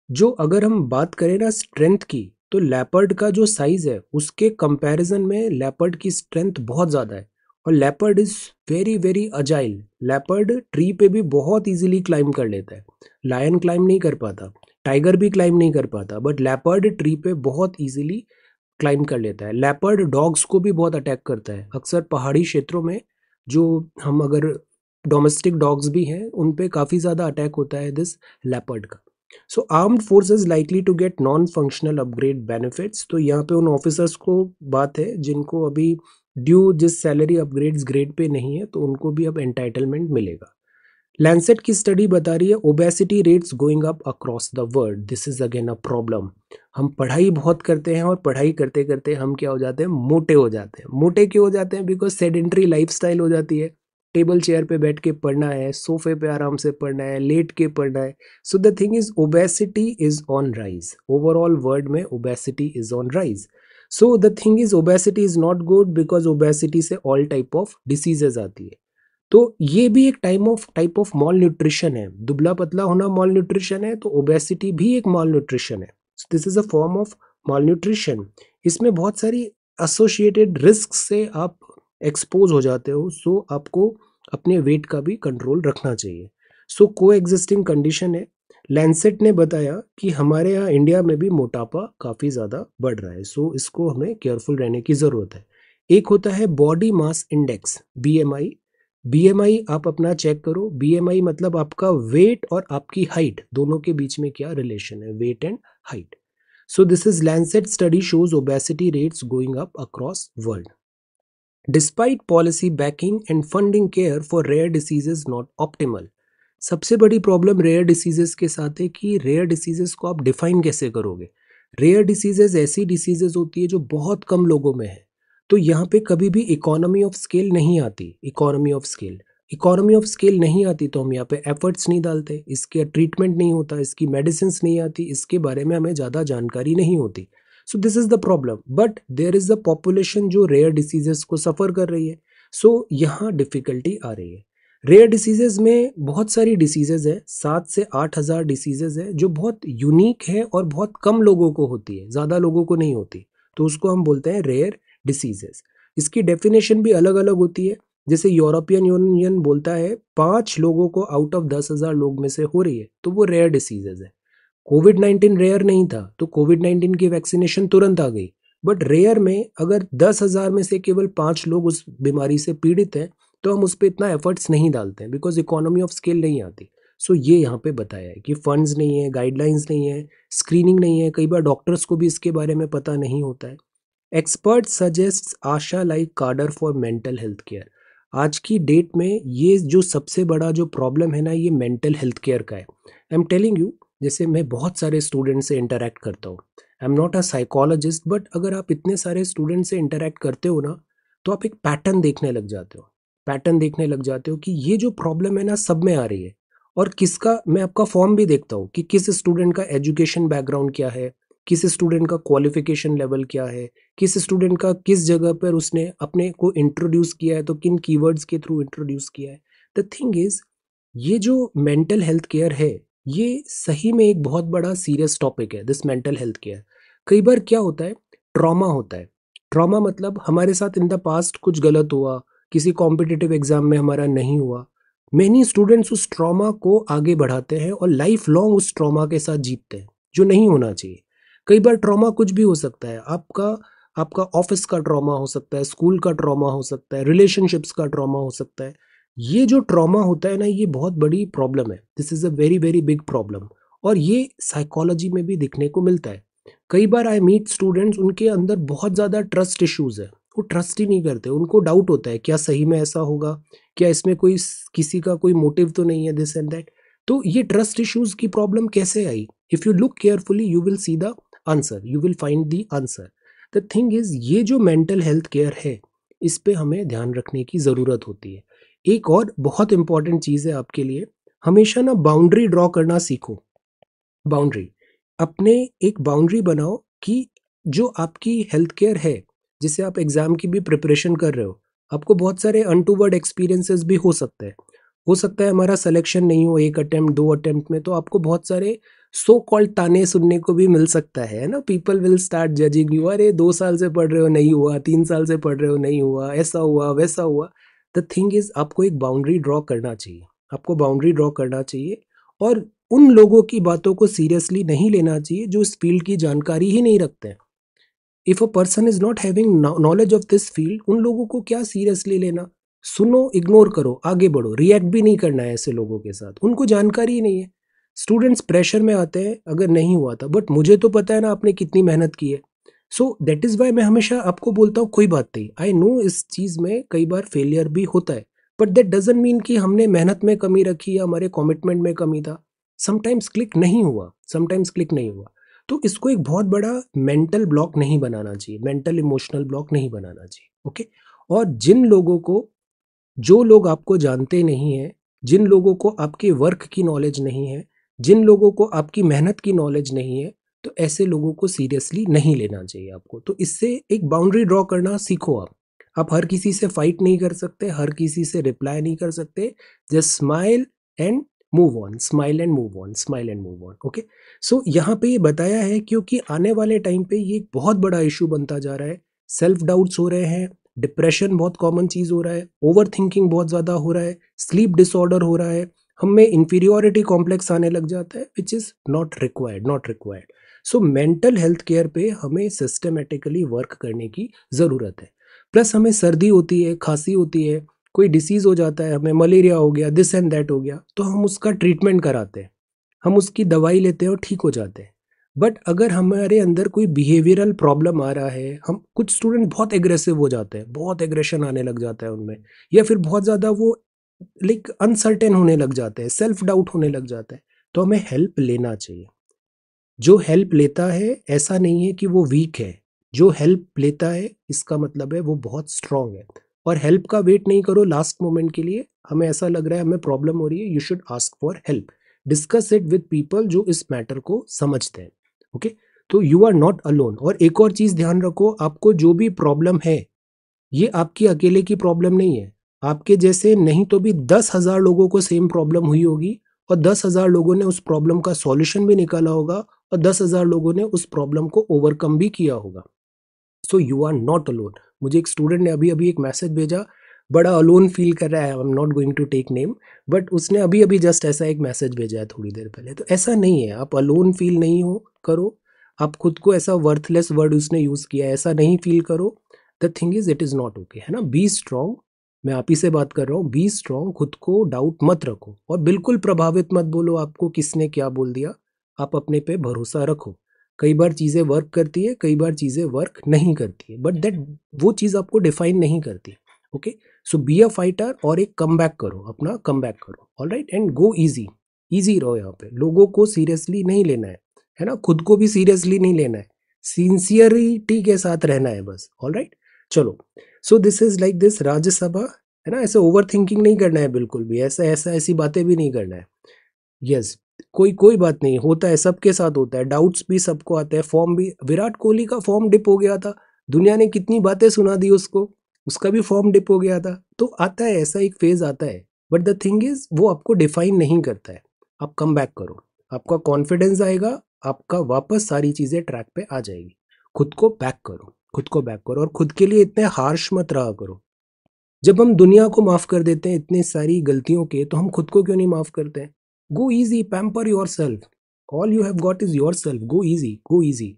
जो अगर हम बात करें ना स्ट्रेंथ की तो लेपर्ड का जो साइज़ है, उसके कंपैरिजन में लेपर्ड की स्ट्रेंथ बहुत ज़्यादा है। और leopard is very very agile leopard tree पे भी बहुत इजीली क्लाइम कर लेता है। लायन क्लाइम नहीं कर पाता। टाइगर भी क्लाइम नहीं कर पाता। बट लेपर्ड ट्री पे बहुत इजीली क्लाइम कर लेता है। लेपर्ड डॉग्स को भी बहुत अटैक करता है। अक्सर पहाड़ी क्षेत्रों में जो हम अगर डोमेस्टिक डॉग्स भी हैं, उन पे काफ़ी ज़्यादा अटैक होता है दिस लेपर्ड का। So armed forces likely to get non functional upgrade benefits तो यहाँ पे उन ऑफिसर्स को बात है जिनको अभी ड्यू जिस सैलरी अपग्रेड्स ग्रेड पे नहीं है तो उनको भी अब एंटाइटलमेंट मिलेगा। लैंसेट की स्टडी बता रही है obesity rates going up across the world this is again a problem हम पढ़ाई बहुत करते हैं और पढ़ाई करते करते हम क्या हो जाते हैं? मोटे हो जाते हैं। मोटे क्यों हो जाते हैं? बिकॉज़ सेडेंट्री लाइफ हो जाती है। टेबल चेयर पे बैठ के पढ़ना है सोफे पे आराम से पढ़ना है लेट के पढ़ना है। So the thing is obesity is on rise overall world में obesity is on rise so the thing is obesity is not good because obesity से ऑल टाइप ऑफ़ डिसीजेज आती है। तो ये भी एक time of type of malnutrition है। दुबला पतला होना मॉल न्यूट्रिशन है तो ओबेसिटी भी एक मॉल न्यूट्रिशन है। This is a form of malnutrition इसमें बहुत सारी एसोसिएटेड रिस्क से आप एक्सपोज हो जाते हो। सो आपको अपने वेट का भी कंट्रोल रखना चाहिए। सो को एग्जिस्टिंग कंडीशन है। लैंसेट ने बताया कि हमारे यहाँ इंडिया में भी मोटापा काफ़ी ज़्यादा बढ़ रहा है सो इसको हमें केयरफुल रहने की ज़रूरत है। एक होता है body mass index B BMI आप अपना चेक करो। बीएमआई मतलब आपका वेट और आपकी हाइट दोनों के बीच में क्या रिलेशन है? Weight and height so this is Lancet study shows obesity rates going up across world despite policy backing and funding care for rare diseases not optimal सबसे बड़ी प्रॉब्लम रेयर डिसीजेस के साथ है कि रेयर डिसीजेस को आप define कैसे करोगे? रेयर डिसीजेज ऐसी डिसीजेज होती है जो बहुत कम लोगों में है। तो यहाँ पे कभी भी इकोनॉमी ऑफ़ स्केल नहीं आती economy of scale economy of scale नहीं आती तो हम यहाँ पे एफर्ट्स नहीं डालते इसके ट्रीटमेंट नहीं होता इसकी मेडिसिन नहीं आती इसके बारे में हमें ज़्यादा जानकारी नहीं होती। So this is the problem but there is the population जो रेयर डिसीजेस को सफ़र कर रही है। सो so, यहाँ डिफ़िकल्टी आ रही है। रेयर डिसीजेज में बहुत सारी डिसीजेज है, सात से आठ हज़ार डिसीजेज है, जो बहुत यूनिक है और बहुत कम लोगों को होती है, ज़्यादा लोगों को नहीं होती। तो उसको हम बोलते हैं रेयर डिसीजेज इसकी डेफिनेशन भी अलग अलग होती है। जैसे यूरोपियन यूनियन बोलता है, पाँच लोगों को आउट ऑफ़ दस हज़ार लोग में से हो रही है तो वो रेयर डिसीजेज है। कोविड नाइन्टीन रेयर नहीं था तो कोविड नाइन्टीन की वैक्सीनेशन तुरंत आ गई। बट रेयर में अगर दस हज़ार में से केवल पाँच लोग उस बीमारी से पीड़ित हैं तो हम उस पर इतना एफर्ट्स नहीं डालते हैं बिकॉज़ इकोनॉमी ऑफ़ स्केल नहीं आती। सो so, ये यहाँ पे बताया है कि फंड्स नहीं है गाइडलाइंस नहीं है स्क्रीनिंग नहीं है कई बार डॉक्टर्स को भी इसके बारे में पता नहीं होता है। Expert suggest ASHA like cadre for mental health care आज की डेट में ये जो सबसे बड़ा जो प्रॉब्लम है ना ये मेंटल हेल्थ केयर का है। आई एम टेलिंग यू जैसे मैं बहुत सारे स्टूडेंट से इंटरेक्ट करता हूँ। I am not a psychologist but अगर आप इतने सारे स्टूडेंट से इंटरेक्ट करते हो ना तो आप एक पैटर्न देखने लग जाते हो। पैटर्न देखने लग जाते हो कि ये जो प्रॉब्लम है ना, सब में आ रही है। और किसका, मैं आपका फॉर्म भी देखता हूँ कि किस स्टूडेंट का एजुकेशन बैकग्राउंड क्या है, किस स्टूडेंट का क्वालिफिकेशन लेवल क्या है, किस स्टूडेंट का किस जगह पर उसने अपने को इंट्रोड्यूस किया है तो किन कीवर्ड्स के थ्रू इंट्रोड्यूस किया है। द थिंग इज़ ये जो मेंटल हेल्थ केयर है, ये सही में एक बहुत बड़ा सीरियस टॉपिक है दिस मेंटल हेल्थ केयर कई बार क्या होता है ट्रॉमा होता है। ट्रॉमा मतलब हमारे साथ इन द पास्ट कुछ गलत हुआ किसी कॉम्पिटिटिव एग्ज़ाम में हमारा नहीं हुआ। मैनी स्टूडेंट्स उस ट्रॉमा को आगे बढ़ाते हैं और लाइफ लॉन्ग उस ट्रॉमा के साथ जीतते हैं, जो नहीं होना चाहिए। कई बार ट्रॉमा कुछ भी हो सकता है। आपका आपका ऑफ़िस का ट्रॉमा हो सकता है स्कूल का ट्रॉमा हो सकता है रिलेशनशिप्स का ट्रॉमा हो सकता है। ये जो ट्रॉमा होता है ना, ये बहुत बड़ी प्रॉब्लम है। This is a very very big problem और ये साइकोलॉजी में भी दिखने को मिलता है। कई बार आई मीट स्टूडेंट्स उनके अंदर बहुत ज़्यादा ट्रस्ट इश्यूज़ है। वो ट्रस्ट ही नहीं करते। उनको डाउट होता है, क्या सही में ऐसा होगा? क्या इसमें कोई किसी का कोई मोटिव तो नहीं है दिस एंड दैट तो ये ट्रस्ट इश्यूज़ की प्रॉब्लम कैसे आई? If you look carefully you will see the answer you will find the answer the thing is ये जो मेंटल हेल्थ केयर है, इस पर हमें ध्यान रखने की ज़रूरत होती है। एक और बहुत इंपॉर्टेंट चीज़ है आपके लिए, हमेशा ना बाउंड्री ड्रॉ करना सीखो। बाउंड्री अपने एक बाउंड्री बनाओ कि जो आपकी हेल्थ केयर है जिससे आप एग्ज़ाम की भी प्रिपरेशन कर रहे हो। आपको बहुत सारे अनटूवर्ड एक्सपीरियंसेस भी हो सकते हैं। हो सकता है हमारा सिलेक्शन नहीं हो एक अटेम्प्ट दो अटेम्प्ट में तो आपको बहुत सारे सो कॉल्ड ताने सुनने को भी मिल सकता है ना? People will start judging you अरे, दो साल से पढ़ रहे हो, नहीं हुआ, तीन साल से पढ़ रहे हो, नहीं हुआ, ऐसा हुआ, वैसा हुआ। द थिंग इज़ आपको एक बाउंड्री ड्रॉ करना चाहिए। आपको बाउंड्री ड्रॉ करना चाहिए और उन लोगों की बातों को सीरियसली नहीं लेना चाहिए जो इस फ़ील्ड की जानकारी ही नहीं रखते हैं। If a person is not having knowledge of this field उन लोगों को क्या सीरियसली लेना? सुनो इग्नोर करो, आगे बढ़ो रिएक्ट भी नहीं करना है ऐसे लोगों के साथ। उनको जानकारी ही नहीं है। स्टूडेंट्स प्रेशर में आते हैं, अगर नहीं हुआ था बट मुझे तो पता है ना आपने कितनी मेहनत की है। सो दैट इज़ वाई मैं हमेशा आपको बोलता हूँ, कोई बात नहीं। आई नो इस चीज़ में कई बार फेलियर भी होता है बट दैट डजेंट मीन कि हमने मेहनत में कमी रखी या हमारे कमिटमेंट में कमी था। समटाइम्स क्लिक नहीं हुआ समटाइम्स क्लिक नहीं हुआ। तो इसको एक बहुत बड़ा मेंटल ब्लॉक नहीं बनाना चाहिए मेंटल इमोशनल ब्लॉक नहीं बनाना चाहिए ओके और जिन लोगों को, जो लोग आपको जानते नहीं हैं, जिन लोगों को आपके वर्क की नॉलेज नहीं है, जिन लोगों को आपकी मेहनत की नॉलेज नहीं है तो ऐसे लोगों को सीरियसली नहीं लेना चाहिए आपको। तो इससे एक बाउंड्री ड्रॉ करना सीखो आप। आप हर किसी से फाइट नहीं कर सकते, हर किसी से रिप्लाई नहीं कर सकते just smile and move on smile and move on smile and move on okay so यहाँ पे ये बताया है क्योंकि आने वाले टाइम पे ये एक बहुत बड़ा इशू बनता जा रहा है। सेल्फ डाउट्स हो रहे हैं डिप्रेशन बहुत कॉमन चीज़ हो रहा है ओवर थिंकिंग बहुत ज़्यादा हो रहा है स्लीप डिसऑर्डर हो रहा है, हम में इंफीरियोरिटी कॉम्प्लेक्स आने लग जाता है which is not required not required so mental health care पे हमें सिस्टमेटिकली वर्क करने की ज़रूरत है। प्लस हमें सर्दी होती है, खांसी होती है कोई डिसीज़ हो जाता है, हमें मलेरिया हो गया दिस एंड दैट हो गया तो हम उसका ट्रीटमेंट कराते हैं। हम उसकी दवाई लेते हैं और ठीक हो जाते हैं। बट अगर हमारे अंदर कोई बिहेवियरल प्रॉब्लम आ रहा है, हम कुछ स्टूडेंट बहुत एग्रेसिव हो जाते हैं, बहुत एग्रेशन आने लग जाता है उनमें, या फिर बहुत ज़्यादा वो लाइक अनसर्टेन होने लग जाते हैं सेल्फ डाउट होने लग जाता है तो हमें हेल्प लेना चाहिए। जो हेल्प लेता है, ऐसा नहीं है कि वो वीक है। जो हेल्प लेता है, इसका मतलब है वो बहुत स्ट्रांग है। और हेल्प का वेट नहीं करो लास्ट मोमेंट के लिए। हमें ऐसा लग रहा है, हमें प्रॉब्लम हो रही है you should ask for help discuss it with people जो इस मैटर को समझते हैं ओके तो यू आर नॉट अलोन और एक और चीज़ ध्यान रखो, आपको जो भी प्रॉब्लम है, ये आपकी अकेले की प्रॉब्लम नहीं है। आपके जैसे नहीं तो भी दस हज़ार लोगों को सेम प्रॉब्लम हुई होगी और दस हज़ार लोगों ने उस प्रॉब्लम का सॉल्यूशन भी निकाला होगा और दस हज़ार लोगों ने उस प्रॉब्लम को ओवरकम भी किया होगा। So you are not alone मुझे एक स्टूडेंट ने अभी अभी एक मैसेज भेजा, बड़ा अलोन फील कर रहा है I am not going to take name but उसने अभी अभी जस्ट ऐसा एक मैसेज भेजा है थोड़ी देर पहले। तो ऐसा नहीं है, आप अलोन फील नहीं हो, करो। आप खुद को ऐसा वर्थलेस वर्ड उसने यूज़ किया ऐसा नहीं फील करो। The thing is it is not okay है ना? बी स्ट्रॉन्ग मैं आप ही से बात कर रहा हूँ बी स्ट्रॉन्ग खुद को डाउट मत रखो और बिल्कुल प्रभावित मत बोलो आपको किसने क्या बोल दिया। आप अपने पे भरोसा रखो। कई बार चीज़ें वर्क करती है, कई बार चीज़ें वर्क नहीं करती है बट दैट वो चीज़ आपको डिफाइन नहीं करती okay so be a fighter और एक कम बैक करो, अपना कम बैक करो all right and go easy easy रहो यहाँ पे, लोगों को सीरियसली नहीं लेना है है ना? खुद को भी सीरियसली नहीं लेना है सिंसियरिटी के साथ रहना है बस ऑल राइट चलो so this is like this Rajya Sabha है ना? ऐसे ओवर थिंकिंग नहीं करना है बिल्कुल भी, ऐसा ऐसा, ऐसी बातें भी नहीं करना है यस कोई कोई बात नहीं, होता है, सबके साथ होता है डाउट्स भी सबको आते हैं फॉर्म भी, विराट कोहली का फॉर्म डिप हो गया था, दुनिया ने कितनी बातें सुना दी उसको, उसका भी फॉर्म डिप हो गया था तो आता है, ऐसा एक फ़ेज़ आता है बट द थिंग इज़ वो आपको डिफाइन नहीं करता है, आप कम बैक करो, आपका कॉन्फिडेंस आएगा, आपका वापस सारी चीज़ें ट्रैक पे आ जाएगी, खुद को बैक करो, खुद को बैक करो, और खुद के लिए इतने हार्श मत रहा करो, जब हम दुनिया को माफ़ कर देते हैं, इतनी सारी गलतियों के तो हम खुद को क्यों नहीं माफ़ करते हैं? Go easy pamper your self all you have got is your self go easy go easy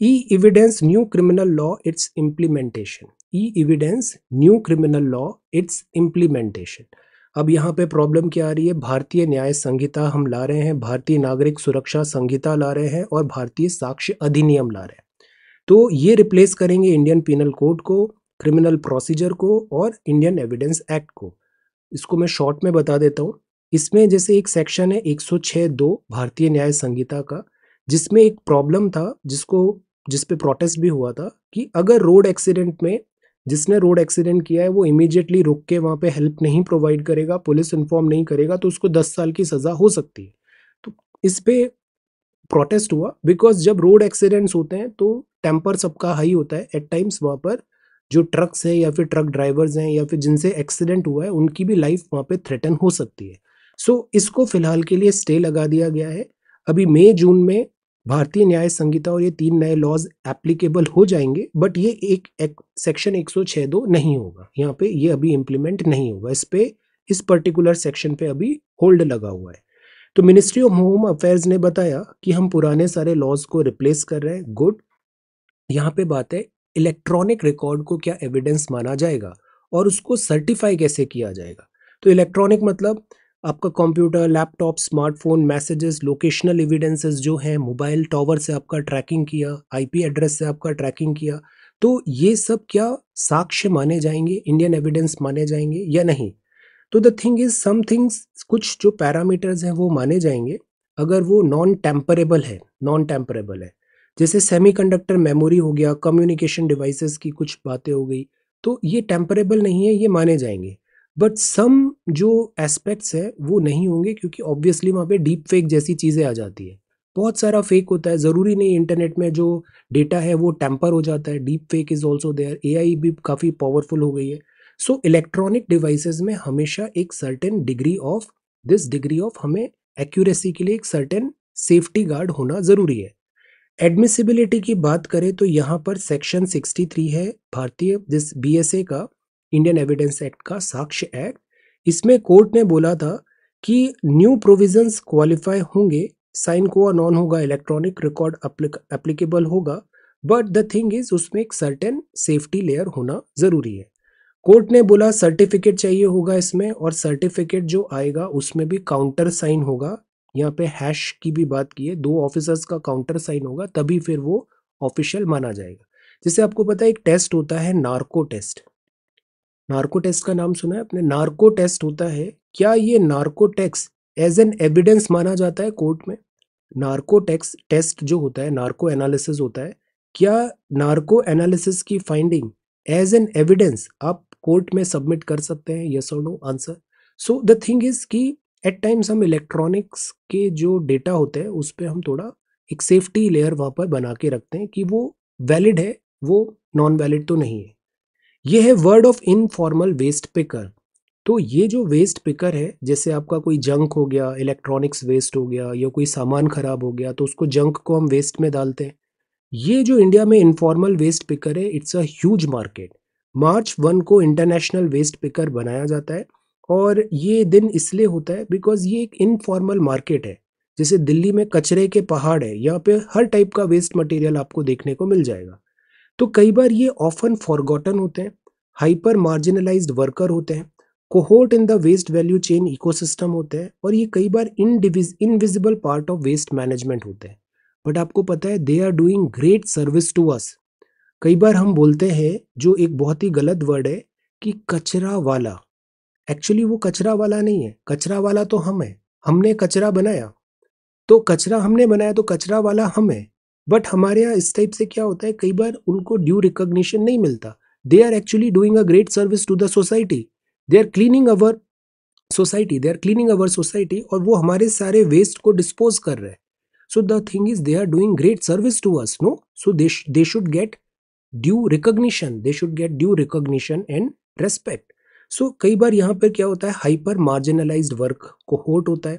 e evidence new criminal law its implementation e evidence new criminal law its implementation अब यहाँ पे प्रॉब्लम क्या आ रही है? भारतीय न्याय संहिता हम ला रहे हैं, भारतीय नागरिक सुरक्षा संहिता ला रहे हैं और भारतीय साक्ष्य अधिनियम ला रहे हैं। तो ये रिप्लेस करेंगे इंडियन पिनल कोड को क्रिमिनल प्रोसीजर को और इंडियन एविडेंस एक्ट को। इसको मैं शॉर्ट में बता देता हूँ। इसमें जैसे एक सेक्शन है 106 दो भारतीय न्याय संहिता का, जिसमें एक प्रॉब्लम था जिसको, जिस पे प्रोटेस्ट भी हुआ था कि अगर रोड एक्सीडेंट में जिसने रोड एक्सीडेंट किया है, वो इमीडिएटली रुक के वहाँ पे हेल्प नहीं प्रोवाइड करेगा पुलिस इन्फॉर्म नहीं करेगा तो उसको दस साल की सज़ा हो सकती है। तो इस पर प्रोटेस्ट हुआ बिकॉज़ जब रोड एक्सीडेंट्स होते हैं तो टेम्पर सबका हाई होता है। एट टाइम्स वहाँ पर जो ट्रक्स हैं या फिर ट्रक ड्राइवर्स हैं या फिर जिनसे एक्सीडेंट हुआ है, उनकी भी लाइफ वहाँ पे थ्रेटन हो सकती है। सो इसको फ़िलहाल के लिए स्टे लगा दिया गया है। अभी मई जून में भारतीय न्याय संहिता और ये तीन नए लॉज एप्लीकेबल हो जाएँगे बट ये एक, एक सेक्शन एक सौ छः दो नहीं होगा। यहाँ पे ये अभी इम्प्लीमेंट नहीं होगा। इस पे इस पर्टिकुलर सेक्शन पे अभी होल्ड लगा हुआ है। तो मिनिस्ट्री ऑफ़ होम अफेयर्स ने बताया कि हम पुराने सारे लॉज को रिप्लेस कर रहे हैं। गुड यहाँ पे बात है इलेक्ट्रॉनिक रिकॉर्ड को क्या एविडेंस माना जाएगा और उसको सर्टिफाई कैसे किया जाएगा? तो इलेक्ट्रॉनिक मतलब आपका computer laptop smartphone messages locational evidences जो हैं मोबाइल टावर से आपका ट्रैकिंग किया आईपी एड्रेस से आपका ट्रैकिंग किया तो ये सब क्या साक्ष्य माने जाएँगे? इंडियन एविडेंस माने जाएँगे या नहीं? तो the thing is some things कुछ जो पैरामीटर्स हैं वो माने जाएँगे। अगर वो नॉन टेम्परेबल है नॉन टेम्परेबल है, जैसे सेमीकंडक्टर मेमोरी हो गया कम्युनिकेशन डिवाइसेस की कुछ बातें हो गई तो ये टेम्परेबल नहीं है, ये माने जाएँगे। बट सम जो एस्पेक्ट्स है, वो नहीं होंगे क्योंकि ऑब्वियसली वहाँ पे डीप फेक जैसी चीज़ें आ जाती है। बहुत सारा फेक होता है, ज़रूरी नहीं इंटरनेट में जो डेटा है वो टेम्पर हो जाता है। Deep fake is also there AI भी काफ़ी पावरफुल हो गई है। सो इलेक्ट्रॉनिक डिवाइसेस में हमेशा एक certain degree of this degree of हमें एक्यूरेसी के लिए एक सर्टेन सेफ्टी गार्ड होना ज़रूरी है। एडमिसिबिलिटी की बात करें तो यहाँ पर सेक्शन 63 है भारतीय, जिस बीएसए का। इंडियन एविडेंस एक्ट का साक्ष्य एक्ट इसमें कोर्ट ने बोला था कि न्यू प्रोविजंस क्वालिफाई होंगे साइन को नॉन होगा इलेक्ट्रॉनिक रिकॉर्ड एप्लीकेबल होगा बट द थिंग इज़ उसमें एक सर्टेन सेफ्टी लेयर होना ज़रूरी है। कोर्ट ने बोला सर्टिफिकेट चाहिए होगा इसमें और सर्टिफिकेट जो आएगा उसमें भी काउंटर साइन होगा। यहाँ पे हैश की भी बात की है, दो ऑफिसर्स का काउंटर साइन होगा, तभी फिर वो ऑफिशियल माना जाएगा। जैसे आपको पता है एक टेस्ट होता है नार्को टेस्ट नार्को टेस्ट का नाम सुना है अपने नार्को टेस्ट होता है, क्या ये narco tests as an evidence माना जाता है कोर्ट में? नार्को टेक्स टेस्ट जो होता है, नार्को एनालिसिस होता है, क्या नार्को एनालिसिस की फाइंडिंग एज एन एविडेंस आप कोर्ट में सबमिट कर सकते हैं? यस और no answer so the thing is कि एट टाइम्स हम इलेक्ट्रॉनिक्स के जो डेटा होते हैं, उस पर हम थोड़ा एक सेफ्टी लेयर वहाँ पर बना के रखते हैं कि वो वैलिड है, वो नॉन वैलिड तो नहीं है। ये है word of informal waste picker तो ये जो वेस्ट पिकर है, जैसे आपका कोई जंक हो गया इलेक्ट्रॉनिक्स वेस्ट हो गया, या कोई सामान खराब हो गया तो उसको जंक को हम वेस्ट में डालते हैं। ये जो इंडिया में इनफॉर्मल वेस्ट पिकर है it's a huge market March one को इंटरनेशनल वेस्ट पिकर बनाया जाता है, और ये दिन इसलिए होता है बिकॉज़ ये एक इनफॉर्मल मार्केट है। जैसे दिल्ली में कचरे के पहाड़ है, यहाँ पे हर टाइप का वेस्ट मटेरियल आपको देखने को मिल जाएगा। तो कई बार ये ऑफन फॉरगॉटन होते हैं हाइपर मार्जिनलाइज्ड वर्कर होते हैं cohort in the waste value chain ecosystem होते हैं और ये कई बार इनडिविज invisible part of waste management होते हैं। बट आपको पता है they are doing great service to us कई बार हम बोलते हैं, जो एक बहुत ही गलत वर्ड है, कि कचरा वाला। एक्चुअली वो कचरा वाला नहीं है, कचरा वाला तो हम है, हमने कचरा बनाया। तो कचरा हमने बनाया तो कचरा वाला हम है। बट हमारे यहाँ इस टाइप से क्या होता है? कई बार उनको ड्यू रिकॉग्निशन नहीं मिलता। They are actually doing a great service to the society they are cleaning our society they are cleaning our society और वो हमारे सारे वेस्ट को डिस्पोज कर रहे हैं। So the thing is they are doing great service to us no so they should get due recognition they should get due recognition and respect so कई बार यहाँ पर क्या होता है? हाइपर मार्जिनलाइज्ड वर्क को होट होता है।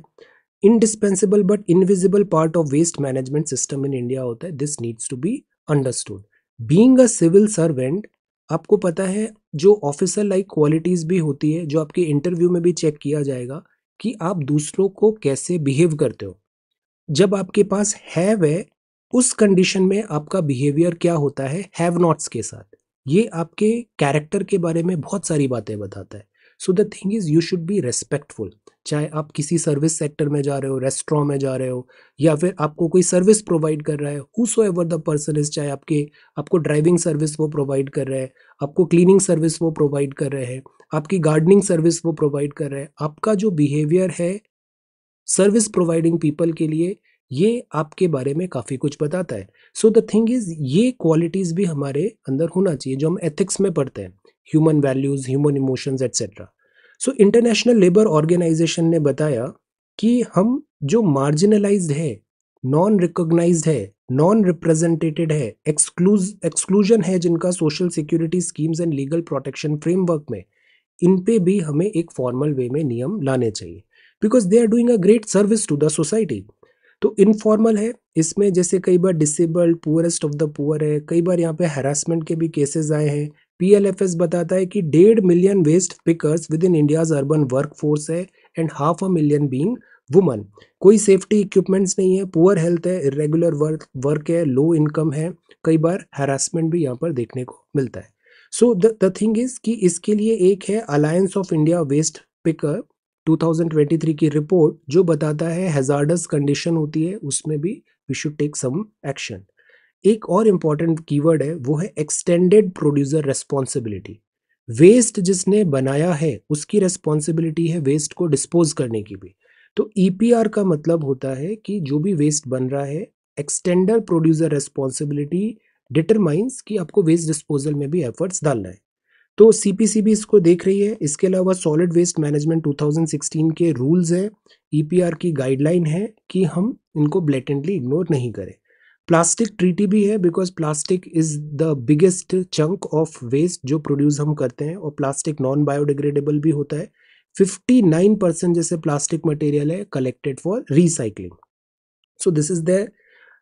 Indispensable but invisible part of waste management system in India होता है. This needs to be understood being a civil servant आपको पता है जो ऑफिसर लाइक क्वालिटीज भी होती है, जो आपके इंटरव्यू में भी चेक किया जाएगा कि आप दूसरों को कैसे बिहेव करते हो. जब आपके पास हैव है, उस कंडीशन में आपका बिहेवियर क्या होता है? हैव नॉट्स के साथ. ये आपके कैरेक्टर के बारे में बहुत सारी बातें बताता है. So the thing is you should be respectful चाहे आप किसी सर्विस सेक्टर में जा रहे हो रेस्टोरेंट में जा रहे हो, या फिर आपको कोई सर्विस प्रोवाइड कर रहा है whosoever the person is चाहे आपके, आपको ड्राइविंग सर्विस वो प्रोवाइड कर रहे हैं, आपको क्लीनिंग सर्विस वो प्रोवाइड कर रहे हैं, आपकी गार्डनिंग सर्विस वो प्रोवाइड कर रहे हैं, आपका जो बिहेवियर है सर्विस प्रोवाइडिंग पीपल के लिए, ये आपके बारे में काफ़ी कुछ बताता है। सो द थिंग इज़ ये क्वालिटीज़ भी हमारे अंदर होना चाहिए, जो हम एथिक्स में पढ़ते हैं। Human values human emotions etcetera so international labour organisation ने बताया कि हम जो मार्जिनलाइज्ड है नॉन रिकॉग्नाइज्ड है नॉन रिप्रेजेंटेटेड है एक्सक्लूज एक्सक्लूजन है जिनका social security schemes and legal protection framework में, इन पे भी हमें एक फॉर्मल वे में नियम लाने चाहिए। Because they are doing a great service to the society तो इनफॉर्मल है, इसमें जैसे कई बार disabled poorest of the poor है, कई बार यहाँ पे हेरासमेंट के भी केसेस आए हैं पीएलएफएस बताता है कि डेढ़ million waste pickers within India's urban work force है and half a million being women कोई सेफ्टी इक्विपमेंट्स नहीं है पुअर हेल्थ है इरेगुलर वर्क वर्क है लो इनकम है, कई बार हेरासमेंट भी यहाँ पर देखने को मिलता है। सो द थिंग इज़ कि इसके लिए एक है alliance of India waste picker 2023 की रिपोर्ट जो बताता है हैजार्डस कंडीशन होती है, उसमें भी we should take some action एक और इंपॉर्टेंट कीवर्ड है, वो है एक्सटेंडेड प्रोड्यूसर रेस्पॉन्सिबिलिटी वेस्ट जिसने बनाया है, उसकी रेस्पॉन्सिबिलिटी है वेस्ट को डिस्पोज करने की भी. तो ई e का मतलब होता है कि जो भी वेस्ट बन रहा है एक्सटेंडर प्रोड्यूसर रेस्पॉन्सिबिलिटी डिटरमाइंस कि आपको वेस्ट डिस्पोजल में भी एफर्ट्स डालना है. तो सी भी इसको देख रही है, इसके अलावा सॉलिड वेस्ट मैनेजमेंट 2016 के रूल्स हैं ई e की गाइडलाइन है कि हम इनको ब्लेटेंटली इग्नोर नहीं करें. प्लास्टिक ट्रीटी भी है because plastic is the biggest chunk of waste जो प्रोड्यूस हम करते हैं और प्लास्टिक नॉन बायोडिग्रेडेबल भी होता है। 59 परसेंट जैसे प्लास्टिक मटेरियल है collected for recycling so this is the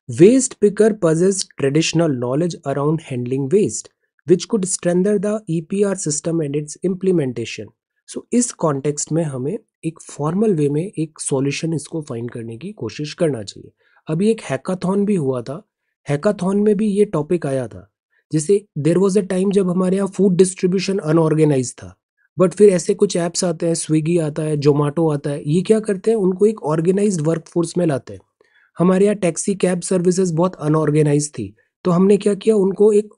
waste picker possess traditional knowledge around handling waste which the E P R system and its implementation so इस context में हमें एक formal way में एक solution इसको find करने की कोशिश करना चाहिए। अभी एक हैकाथॉन भी हुआ था। हैकाथॉन में भी ये टॉपिक आया था। जैसे देर वॉज़ अ टाइम जब हमारे यहाँ फ़ूड डिस्ट्रीब्यूशन अनऑर्गेनाइज था। बट फिर ऐसे कुछ ऐप्स आते हैं स्विगी आता है जोमेटो आता है। ये क्या करते हैं? उनको एक ऑर्गेनाइज वर्क में लाते हैं। हमारे यहाँ टैक्सी कैब सर्विसेज़ बहुत अनऑर्गेनाइज थी। तो हमने क्या किया? उनको एक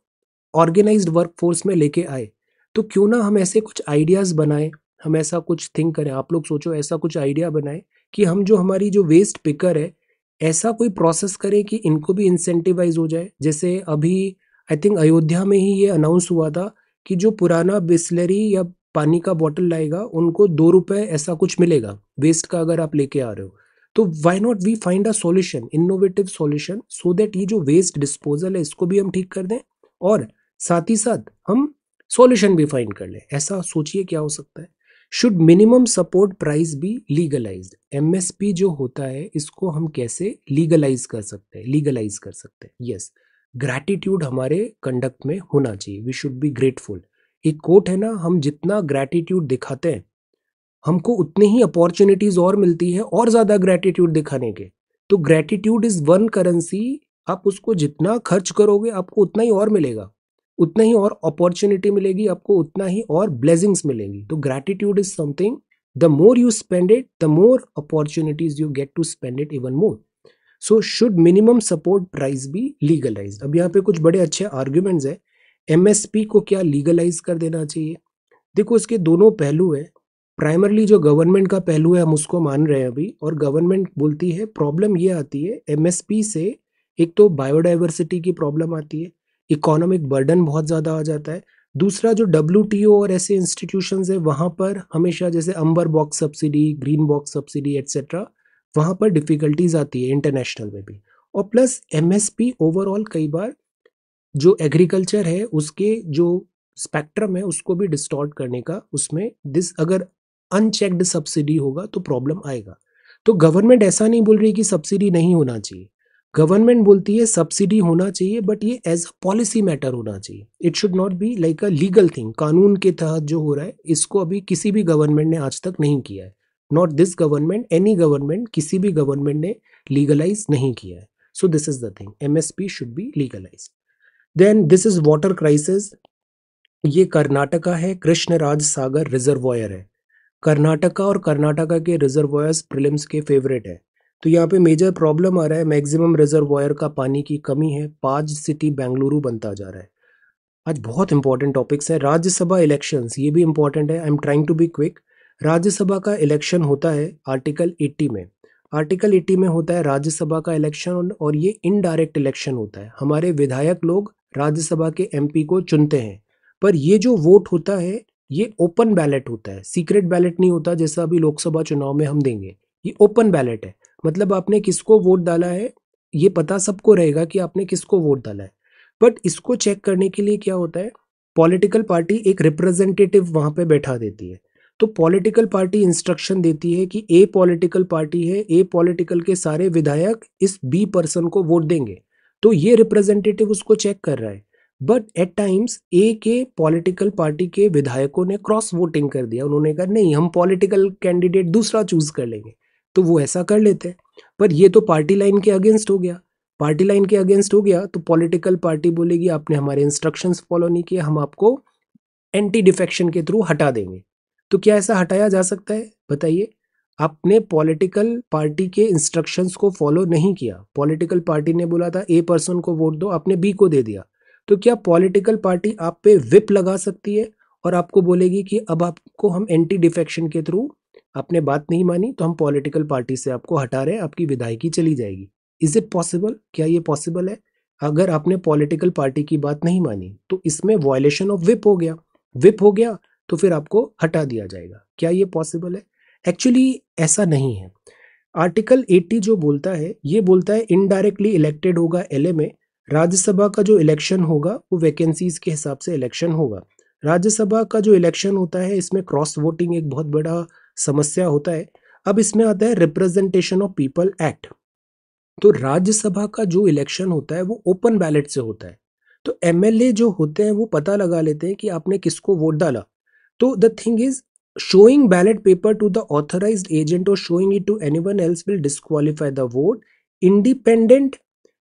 ऑर्गेनाइज वर्क में लेके आए। तो क्यों ना हम ऐसे कुछ आइडियाज़ बनाएँ, हम ऐसा कुछ थिंक करें। आप लोग सोचो ऐसा कुछ आइडिया बनाएँ कि हम जो हमारी जो वेस्ट पिकर है ऐसा कोई प्रोसेस करें कि इनको भी इंसेंटिवाइज हो जाए? जैसे अभी आई थिंक अयोध्या में ही ये अनाउंस हुआ था कि जो पुराना बिस्लरी या पानी का बॉटल लाएगा, उनको दो रुपए ऐसा कुछ मिलेगा वेस्ट का अगर आप लेके आ रहे हो। तो why not we find a solution innovative solution so that ये जो वेस्ट डिस्पोजल है, इसको भी हम ठीक कर दें और साथ ही साथ हम सॉल्यूशन भी फाइंड कर लें। ऐसा सोचिए क्या हो सकता है। Should minimum support price be legalise MSP जो होता है, इसको हम कैसे लीगलाइज कर सकते हैं? लीगलाइज कर सकते हैं। यस ग्रैटिट्यूड हमारे कंडक्ट में होना चाहिए। वी शुड बी ग्रेटफुल एक कोट है ना, हम जितना ग्रैटिट्यूड दिखाते हैं, हमको उतनी ही अपॉर्चुनिटीज़ और मिलती है और ज़्यादा ग्रैटिट्यूड दिखाने के। तो ग्रैटिट्यूड इज़ वन करेंसी आप उसको जितना खर्च करोगे, आपको उतना ही और मिलेगा। उतना ही और अपॉर्चुनिटी मिलेगी, आपको उतना ही और ब्लेसिंग्स मिलेंगी। तो gratitude is something the more you spend it the more opportunities you get to spend it even more so should minimum support price भी लीगलाइज अब यहाँ पे कुछ बड़े अच्छे आर्ग्यूमेंट्स है। एमएसपी को क्या लीगलाइज कर देना चाहिए? देखो, इसके दोनों पहलू है। प्राइमरली जो गवर्नमेंट का पहलू है, हम उसको मान रहे हैं अभी, और गवर्नमेंट बोलती है प्रॉब्लम ये आती है एमएसपी से एक तो बायोडाइवर्सिटी की प्रॉब्लम आती है। इकोनॉमिक बर्डन बहुत ज़्यादा आ जाता है। दूसरा जो डब्ल्यू और ऐसे इंस्टीट्यूशन है, वहाँ पर हमेशा जैसे amber box subsidy, green box subsidy etcetera वहाँ पर डिफ़िकल्टीज आती है इंटरनेशनल में भी। और प्लस एमएसपी ओवरऑल कई बार जो एग्रीकल्चर है, उसके जो स्पेक्ट्रम है, उसको भी डिस्टॉर्ट करने का, उसमें दिस अगर अनचेक्ड सब्सिडी होगा तो प्रॉब्लम आएगा। तो गवर्नमेंट ऐसा नहीं बोल रही कि सब्सिडी नहीं होना चाहिए। गवर्नमेंट बोलती है सब्सिडी होना चाहिए बट ये एज अ पॉलिसी मैटर होना चाहिए। It should not be like a legal thing कानून के तहत जो हो रहा है, इसको अभी किसी भी गवर्नमेंट ने आज तक नहीं किया है। Not this government any government किसी भी गवर्नमेंट ने लीगलाइज नहीं किया है। So this is the thing M S P should be legalise then this is water crisis ये कर्नाटका है, कृष्ण राज सागर रिजर्वॉयर है। कर्नाटका और कर्नाटका के रिजर्वॉयर्स प्रिलिम्स के फेवरेट है। तो यहाँ पे मेजर प्रॉब्लम आ रहा है। मैक्सिमम रिजर्वॉयर का पानी की कमी है। पाँच सिटी बेंगलुरु बनता जा रहा है। आज बहुत इंपॉर्टेंट टॉपिक्स है। राज्यसभा इलेक्शंस ये भी इंपॉर्टेंट है। I am trying to be quick Rajya Sabha का इलेक्शन होता है आर्टिकल 80 में। आर्टिकल 80 में होता है राज्यसभा का इलेक्शन और ये इनडायरेक्ट इलेक्शन होता है। हमारे विधायक लोग राज्यसभा के एमपी को चुनते हैं। पर ये जो वोट होता है, ये ओपन बैलेट होता है। सीक्रेट बैलेट नहीं होता, जैसा अभी लोकसभा चुनाव में हम देंगे। ये ओपन बैलेट है। मतलब आपने किसको वोट डाला है, ये पता सबको रहेगा कि आपने किसको वोट डाला है। बट इसको चेक करने के लिए क्या होता है, पॉलिटिकल पार्टी एक रिप्रेजेंटेटिव वहाँ पे बैठा देती है। तो पॉलिटिकल पार्टी इंस्ट्रक्शन देती है कि ए पॉलिटिकल पार्टी है, ए पॉलिटिकल के सारे विधायक इस बी पर्सन को वोट देंगे। तो ये रिप्रेजेंटेटिव उसको चेक कर रहा है। बट एट टाइम्स ए के पॉलिटिकल पार्टी के विधायकों ने क्रॉस वोटिंग कर दिया। उन्होंने कहा, नहीं, हम पॉलिटिकल कैंडिडेट दूसरा चूज़ कर लेंगे। तो वो ऐसा कर लेते हैं। पर ये तो पार्टी लाइन के अगेंस्ट हो गया। पार्टी लाइन के अगेंस्ट हो गया तो पॉलिटिकल पार्टी बोलेगी, आपने हमारे इंस्ट्रक्शंस फॉलो नहीं किए, हम आपको एंटी डिफेक्शन के थ्रू हटा देंगे। तो क्या ऐसा हटाया जा सकता है? बताइए। आपने पॉलिटिकल पार्टी के इंस्ट्रक्शंस को फॉलो नहीं किया। पॉलिटिकल पार्टी ने बोला था, ए पर्सन को वोट दो, आपने बी को दे दिया। तो क्या पॉलिटिकल पार्टी आप पे विप लगा सकती है और आपको बोलेगी कि अब आपको हम एंटी डिफेक्शन के थ्रू आपने बात नहीं मानी तो हम पॉलिटिकल पार्टी से आपको हटा रहे हैं, आपकी विधायकी चली जाएगी। इज़ इट पॉसिबल क्या ये पॉसिबल है? अगर आपने पॉलिटिकल पार्टी की बात नहीं मानी तो इसमें वॉयलेशन ऑफ़ विप हो गया। विप हो गया तो फिर आपको हटा दिया जाएगा। क्या ये पॉसिबल है? एक्चुअली ऐसा नहीं है। आर्टिकल 80 जो बोलता है, ये बोलता है इनडायरेक्टली इलेक्टेड होगा एलए में। राज्यसभा का जो इलेक्शन होगा, वो वैकेंसीज के हिसाब से इलेक्शन होगा। राज्यसभा का जो इलेक्शन होता है, इसमें क्रॉस वोटिंग एक बहुत बड़ा समस्या होता है। अब इसमें आता है रिप्रेजेंटेशन ऑफ़ पीपल एक्ट तो राज्यसभा का जो इलेक्शन होता है, वो ओपन बैलेट से होता है। तो एमएलए जो होते हैं, वो पता लगा लेते हैं कि आपने किसको वोट डाला। तो the thing is showing ballot paper to the authorise agent और showing it to anyone else will disqualify the vote independent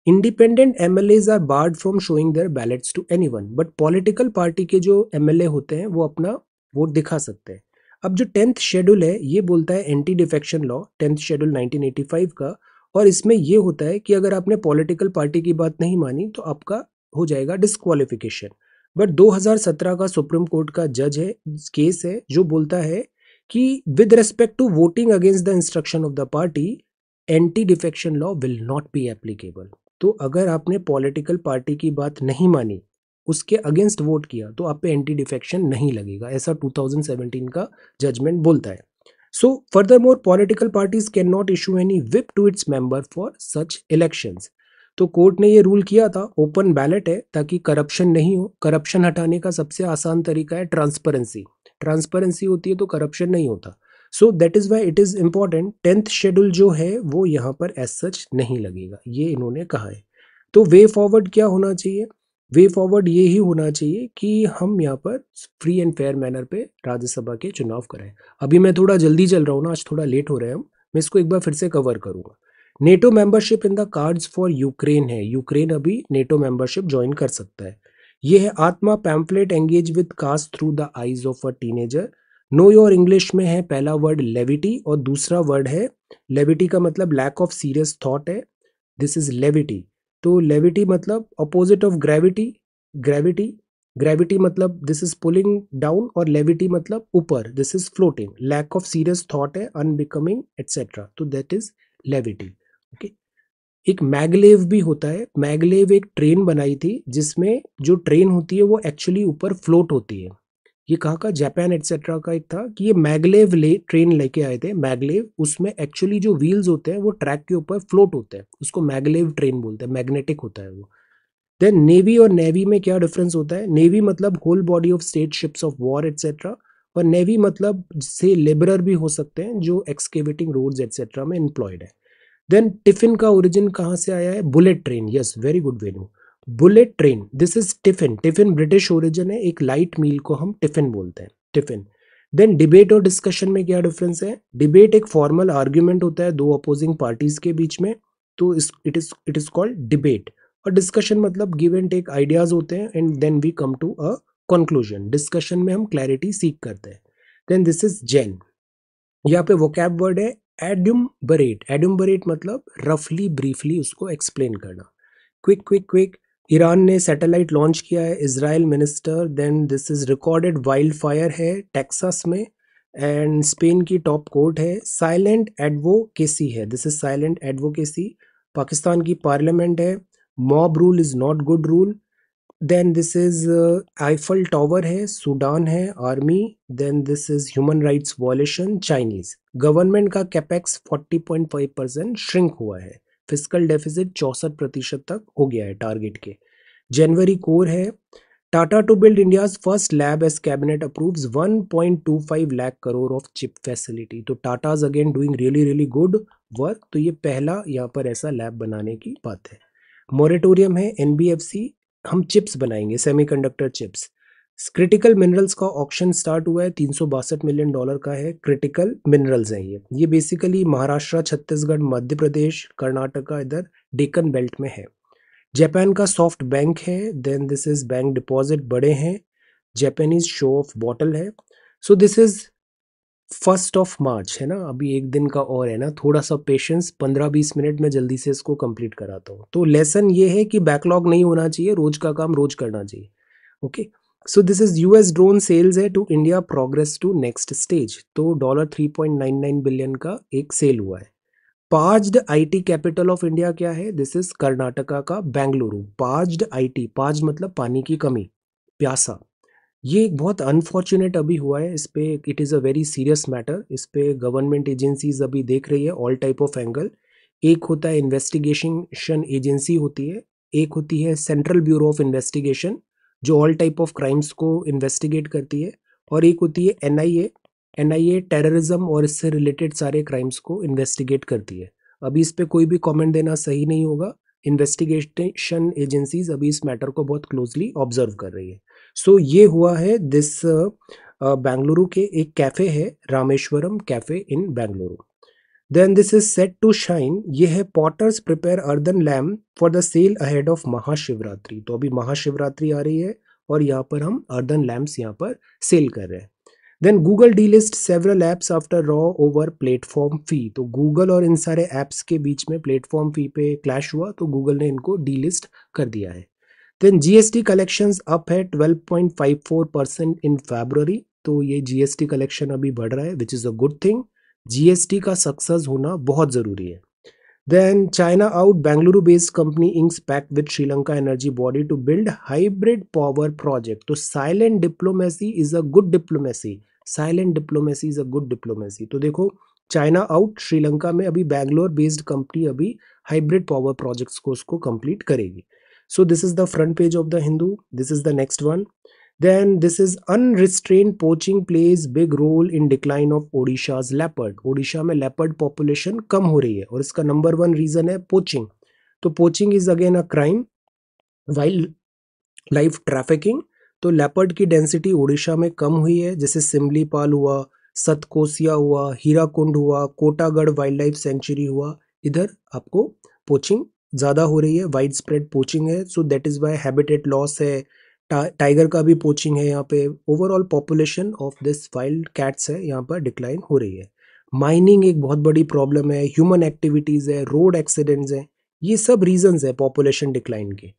independent M L As are barred from showing their ballots to anyone but political party के जो M L A होते हैं, वो अपना vote दिखा सकते हैं। अब जो टेंथ शेड्यूल है, ये बोलता है anti defection law tenth schedule 1985 का। और इसमें ये होता है कि अगर आपने पॉलिटिकल पार्टी की बात नहीं मानी तो आपका हो जाएगा डिस्क्वालिफिकेशन बट 2017 का सुप्रीम कोर्ट का जज है, केस है, जो बोलता है कि with respect to voting against the instruction of the party anti defection law will not be applicable तो अगर आपने पॉलिटिकल पार्टी की बात नहीं मानी उसके अगेंस्ट वोट किया तो आप पे एंटी डिफेक्शन नहीं लगेगा, ऐसा 2017 का जजमेंट बोलता है। So furthermore political parties cannot issue any whip to its member for such elections तो कोर्ट ने ये रूल किया था ओपन बैलेट है, ताकि करप्शन नहीं हो करप्शन हटाने का सबसे आसान तरीका है ट्रांसपेरेंसी ट्रांसपेरेंसी होती है तो करप्शन नहीं होता। So that is why it is important tenth schedule जो है, वो यहाँ पर एज सच नहीं लगेगा, ये इन्होंने कहा है। तो वे फॉरवर्ड क्या होना चाहिए? वे फॉरवर्ड ये ही होना चाहिए कि हम यहाँ पर फ्री एंड फेयर मैनर पे राज्यसभा के चुनाव कराएँ। अभी मैं थोड़ा जल्दी चल रहा हूँ ना, आज थोड़ा लेट हो रहे हैं हम, मैं इसको एक बार फिर से कवर करूँगा। NATO membership in the cards for Ukraine है। यूक्रेन अभी नेटो मेंबरशिप ज्वाइन कर सकता है। ये है आत्मा pamphlet engage with caste through the eyes of a teenager know your English में है पहला वर्ड लेविटी और दूसरा वर्ड है लेविटी का मतलब लैक ऑफ़ सीरियस थॉट है। दिस इज़ लेविटी तो लेविटी मतलब opposite of gravity gravity gravity मतलब दिस इज़ पुलिंग डाउन और लेविटी मतलब ऊपर this is floating lack of serious thought है अनबिकमिंग एटसेट्रा तो दैट इज़ लेविटी ओके एक मैगलेव भी होता है मैगलेव एक ट्रेन बनाई थी, जिसमें जो ट्रेन होती है, वो एक्चुअली ऊपर फ्लोट होती है। ये कहाँ का? जापान एटसेट्रा का एक था कि ये मैगलेव ले ट्रेन लेके आए थे। मैगलेव, उसमें एक्चुअली जो व्हील्स होते हैं, वो ट्रैक के ऊपर फ्लोट होते हैं। उसको मैगलेव ट्रेन बोलते हैं मैग्नेटिक होता है वो। देन नेवी और नेवी में क्या डिफरेंस होता है? नेवी मतलब whole body of state ships of war etcetera और नेवी मतलब से लेबरर भी हो सकते हैं, जो एक्सकेवेटिंग रोड्स एटसेट्रा में एम्प्लॉयड है। देन टिफ़िन का ओरिजिन कहाँ से आया है? Bullet train yes very good venue bullet train this is tiffin tiffin British origin है, एक लाइट मील को हम टिफ़िन बोलते हैं टिफ़िन देन डिबेट और डिस्कशन में क्या डिफरेंस है? डिबेट एक फॉर्मल आर्ग्यूमेंट होता है, दो अपोजिंग पार्टीज़ के बीच में तो it is it is called debate और डिस्कशन मतलब गिव एंड टेक आइडियाज़ होते हैं and then we come to a conclusion discussion में हम क्लैरिटी सीख करते हैं. देन दिस इज़ जेन यहाँ पे वोकैब वर्ड है एड्यूम्बरेट एड्यूम्बरेट मतलब रफली ब्रीफली उसको एक्सप्लेन करना. क्विक क्विक क्विक ईरान ने सैटेलाइट लॉन्च किया है Israel minister then this is recorded wildfire है टेक्सास में एंड स्पेन की टॉप कोर्ट है साइलेंट एडवोकेसी है this is silent advocacy Pakistan की पार्लियामेंट है mob rule is not good rule then this is Eiffel tower है Sudan है army then this is human rights violation Chinese government का capex 40.5 percent shrink हुआ है। Physical deficit चौसठ प्रतिशत तक हो गया है टारगेट के। जनवरी कोर है। Tata to build India's first lab as cabinet approves 1.25 lakh crore of chip facility तो Tata's again doing really really good work तो ये पहला यहाँ पर ऐसा लैब बनाने की बात है। मोरेटोरियम है एनबीएफसी हम चिप्स बनाएँगे सेमीकंडक्टर चिप्स क्रिटिकल मिनरल्स का ऑक्शन स्टार्ट हुआ है, तीन सौ बासठ मिलियन डॉलर का है क्रिटिकल मिनरल्स हैं ये। ये बेसिकली महाराष्ट्र, छत्तीसगढ़, मध्य प्रदेश, कर्नाटका, इधर डेकन बेल्ट में है। जापान का सॉफ्ट बैंक है then this is bank deposit बड़े हैं जापानीज शो ऑफ़ बॉटल है। So this is first of March है ना? अभी एक दिन का और है ना? थोड़ा सा पेशेंस पंद्रह बीस मिनट में जल्दी से इसको कंप्लीट कराता हूँ। तो लेसन ये है कि बैकलॉग नहीं होना चाहिए, रोज का काम रोज करना चाहिए। Okay so this is US drone sales है to India progress to next stage तो dollar three point nine nine billion का एक सेल हुआ है। Paused IT capital of India क्या है? दिस इज़ कर्नाटका का बेंगलुरु। पाज्ड आईटी पाज मतलब पानी की कमी, प्यासा। ये एक बहुत अनफॉर्चुनेट अभी हुआ है, इस पे it is a very serious matter इस पे गवर्नमेंट एजेंसीज अभी देख रही है ऑल टाइप ऑफ़ एंगल एक होता है इन्वेस्टिगेशन एजेंसी होती है, एक होती है सेंट्रल ब्यूरो ऑफ़ इन्वेस्टिगेशन जो ऑल टाइप ऑफ़ क्राइम्स को इन्वेस्टिगेट करती है और एक होती है N I A N I A terrorism और इससे रिलेटेड सारे क्राइम्स को इन्वेस्टिगेट करती है। अभी इस पर कोई भी कमेंट देना सही नहीं होगा। इन्वेस्टिगेशन एजेंसीज अभी इस मैटर को बहुत क्लोजली ऑब्ज़र्व कर रही है। सो so, ये हुआ है दिस बेंगलुरु के एक कैफ़े है Rameshwaram cafe in Bengaluru then this is set to shine ये है potters prepare earthen lamp for the sale ahead of Mahashivratri तो अभी महाशिवरात्रि आ रही है और यहाँ पर हम अर्दन लैम्प्स यहाँ पर सेल कर रहे हैं। Then Google delist several apps after row over platform fee तो गूगल और इन सारे एप्स के बीच में प्लेटफॉर्म फ़ी पे क्लैश हुआ तो गूगल ने इनको डी लिस्ट कर दिया है। देन जीएसटी कलेक्शंस अप है 12.54 परसेंट इन फेब्रवरी तो ये जीएसटी कलेक्शन अभी बढ़ रहा है which is a good thing GST का सक्सेस होना बहुत ज़रूरी है। Then China out Bengaluru based company inks pact with Sri Lanka energy body to build hybrid power project तो silent diplomacy is a good diplomacy silent diplomacy is a good diplomacy तो देखो China out Sri Lanka में अभी Bangalore based company अभी hybrid power projects को उसको complete करेगी। So this is the front page of the Hindu this is the next one then this is unrestrained poaching plays big role in decline of Odisha's leopard Odisha में leopard population कम हो रही है और इसका number one reason है poaching तो poaching is again a crime wildlife trafficking तो लेपर्ड की डेंसिटी उड़ीसा में कम हुई है, जैसे सिमलीपाल हुआ सतकोसिया हुआ हीराकुंड हुआ कोटागढ़ वाइल्ड लाइफ सेंचुरी हुआ, इधर आपको पोचिंग ज़्यादा हो रही है वाइड स्प्रेड पोचिंग है so that is why habitat loss है टाइगर का भी पोचिंग है यहाँ पे। Overall population of this wild cats है, यहाँ पर डिक्लाइन हो रही है। माइनिंग एक बहुत बड़ी प्रॉब्लम है ह्यूमन एक्टिविटीज़ है रोड एक्सीडेंट्स हैं, ये सब रीजंस है पॉपुलेशन डिक्लाइन के।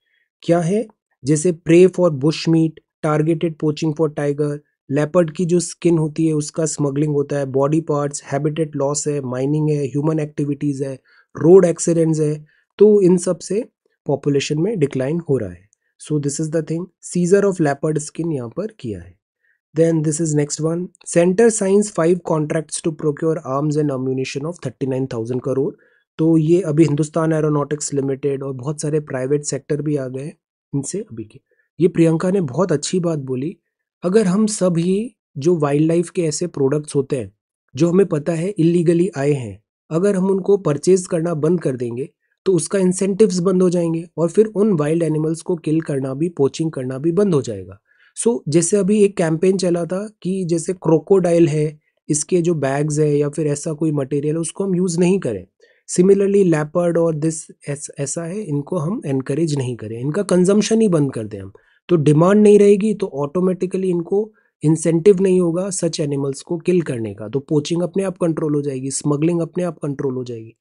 क्या है? जैसे prey for bush meat targeted poaching for tiger leopard की जो स्किन होती है उसका स्मगलिंग होता है बॉडी पार्ट्स हैबिटेट लॉस है माइनिंग है ह्यूमन एक्टिविटीज़ है रोड एक्सीडेंट्स है तो इन सबसे पॉपुलेशन में डिक्लाइन हो रहा है। So this is the thing seizure of leopard skin यहाँ पर किया है। Then this is next one centre signs five contracts to procure arms and ammunition of thirty nine thousand crore तो ये अभी हिंदुस्तान एरोनॉटिक्स लिमिटेड और बहुत सारे प्राइवेट सेक्टर भी आ गए इनसे अभी के। ये प्रियंका ने बहुत अच्छी बात बोली। अगर हम सभी जो वाइल्ड लाइफ के ऐसे प्रोडक्ट्स होते हैं, जो हमें पता है इलीगली आए हैं, अगर हम उनको परचेज करना बंद कर देंगे तो उसका इंसेंटिव्स बंद हो जाएँगे और फिर उन वाइल्ड एनिमल्स को किल करना भी पोचिंग करना भी बंद हो जाएगा। सो so, जैसे अभी एक कैंपेन चला था कि जैसे क्रोकोडाइल है इसके जो बैग्स है या फिर ऐसा कोई मटेरियल है उसको हम यूज़ नहीं करें। सिमिलरली लेपर्ड और दिस ऐसा है इनको हम एनकरेज नहीं करें। इनका कंजम्पशन ही बंद कर दें हम। तो डिमांड नहीं रहेगी तो ऑटोमेटिकली इनको इंसेंटिव नहीं होगा सच एनिमल्स को किल करने का। तो पोचिंग अपने आप कंट्रोल हो जाएगी स्मगलिंग अपने आप कंट्रोल हो जाएगी।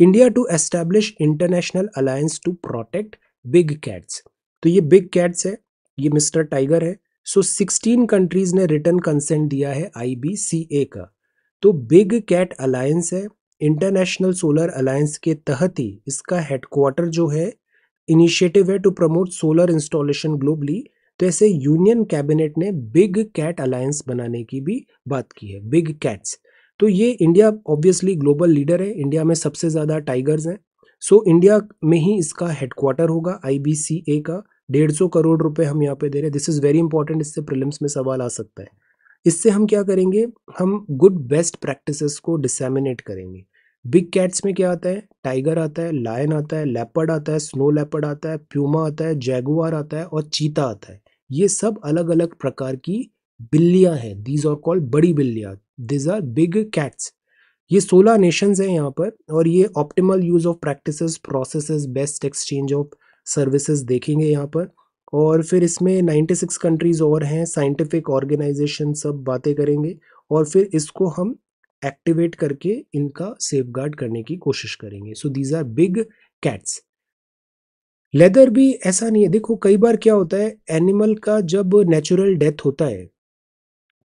India to establish international alliance to protect big cats तो ये बिग कैट्स है, ये मिस्टर टाइगर है। सो सिक्सटीन कंट्रीज़ ने रिटर्न कंसेंट दिया है आईबीसीए का। तो बिग कैट अलायंस है इंटरनेशनल सोलर अलायंस के तहत ही इसका हेडक्वार्टर जो है इनिशिएटिव है to promote solar installation globally तो ऐसे यूनियन कैबिनेट ने बिग कैट अलायंस बनाने की भी बात की है बिग कैट्स तो ये इंडिया ऑब्वियसली ग्लोबल लीडर है इंडिया में सबसे ज़्यादा टाइगर्स हैं। सो इंडिया में ही इसका हेडक्वार्टर होगा आईबीसीए का। डेढ़ सौ करोड़ रुपए हम यहाँ पे दे रहे हैं। दिस इज़ वेरी इंपॉर्टेंट इससे प्रिलिम्स में सवाल आ सकता है। इससे हम क्या करेंगे? हम गुड बेस्ट प्रैक्टिसेस को डिसमिनेट करेंगे। बिग कैट्स में क्या आता है? टाइगर आता है लायन आता है लेपर्ड आता है स्नो लेपर्ड आता है प्यूमा आता है जैगुआर आता है और चीता आता है। ये सब अलग अलग प्रकार की बिल्लियाँ हैं। दीज आर कॉल्ड बड़ी बिल्लियाँ। दिज आर बिग कैट्स ये सोलह नेशंस हैं यहाँ पर, और ये optimal use of practices processes best exchange of services देखेंगे यहाँ पर। और फिर इसमें 96 कंट्रीज़ और हैं साइंटिफिक ऑर्गेनाइजेशन सब बातें करेंगे, और फिर इसको हम एक्टिवेट करके इनका सेफ़ करने की कोशिश करेंगे। So these are big cats leather भी ऐसा नहीं है। देखो, कई बार क्या होता है एनिमल का जब नेचुरल डेथ होता है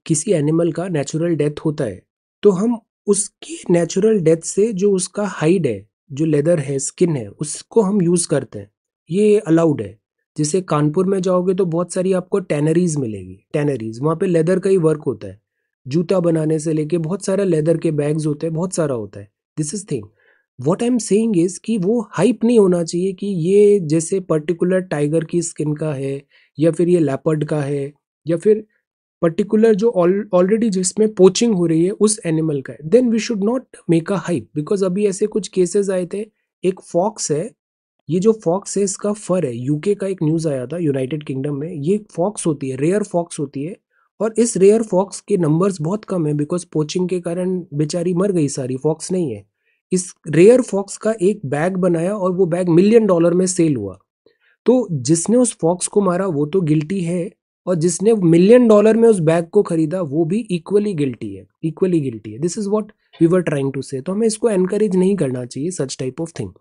किसी एनिमल का नेचुरल डेथ होता है तो हम उसकी नेचुरल डेथ से जो उसका हाइड है, जो लेदर है स्किन है, उसको हम यूज़ करते हैं। ये अलाउड है। जैसे कानपुर में जाओगे तो बहुत सारी आपको टैनरीज मिलेगी। टैनरीज वहाँ पे लेदर का ही वर्क होता है। जूता बनाने से लेके बहुत सारा लेदर के बैग्स होते हैं, बहुत सारा होता है। This is thing what I am saying is कि वो हाइप नहीं होना चाहिए कि ये जैसे पर्टिकुलर टाइगर की स्किन का है, या फिर ये लेपर्ड का है, या फिर पर्टिकुलर जो ऑलरेडी जिसमें पोचिंग हो रही है उस एनिमल का है। Then we should not make a hype because अभी ऐसे कुछ केसेस आए थे। एक फॉक्स है, ये जो फॉक्स है, इसका फर है। यूके का एक न्यूज़ आया था यूनाइटेड किंगडम में। ये फॉक्स होती है रेयर फॉक्स होती है। और इस रेयर फॉक्स के नंबर्स बहुत कम है बिकॉज़ पोचिंग के कारण बेचारी मर गई सारी फॉक्स नहीं है। इस रेयर फॉक्स का एक बैग बनाया और वो बैग मिलियन डॉलर में सेल हुआ। तो जिसने उस फॉक्स को मारा, वो तो गिल्टी है। और जिसने मिलियन डॉलर में उस बैग को खरीदा, वो भी इक्वली गिल्टी है इक्वली गिल्टी है। This is what we were trying to say तो हमें इसको एनकरेज नहीं करना चाहिए सच टाइप ऑफ़ थिंग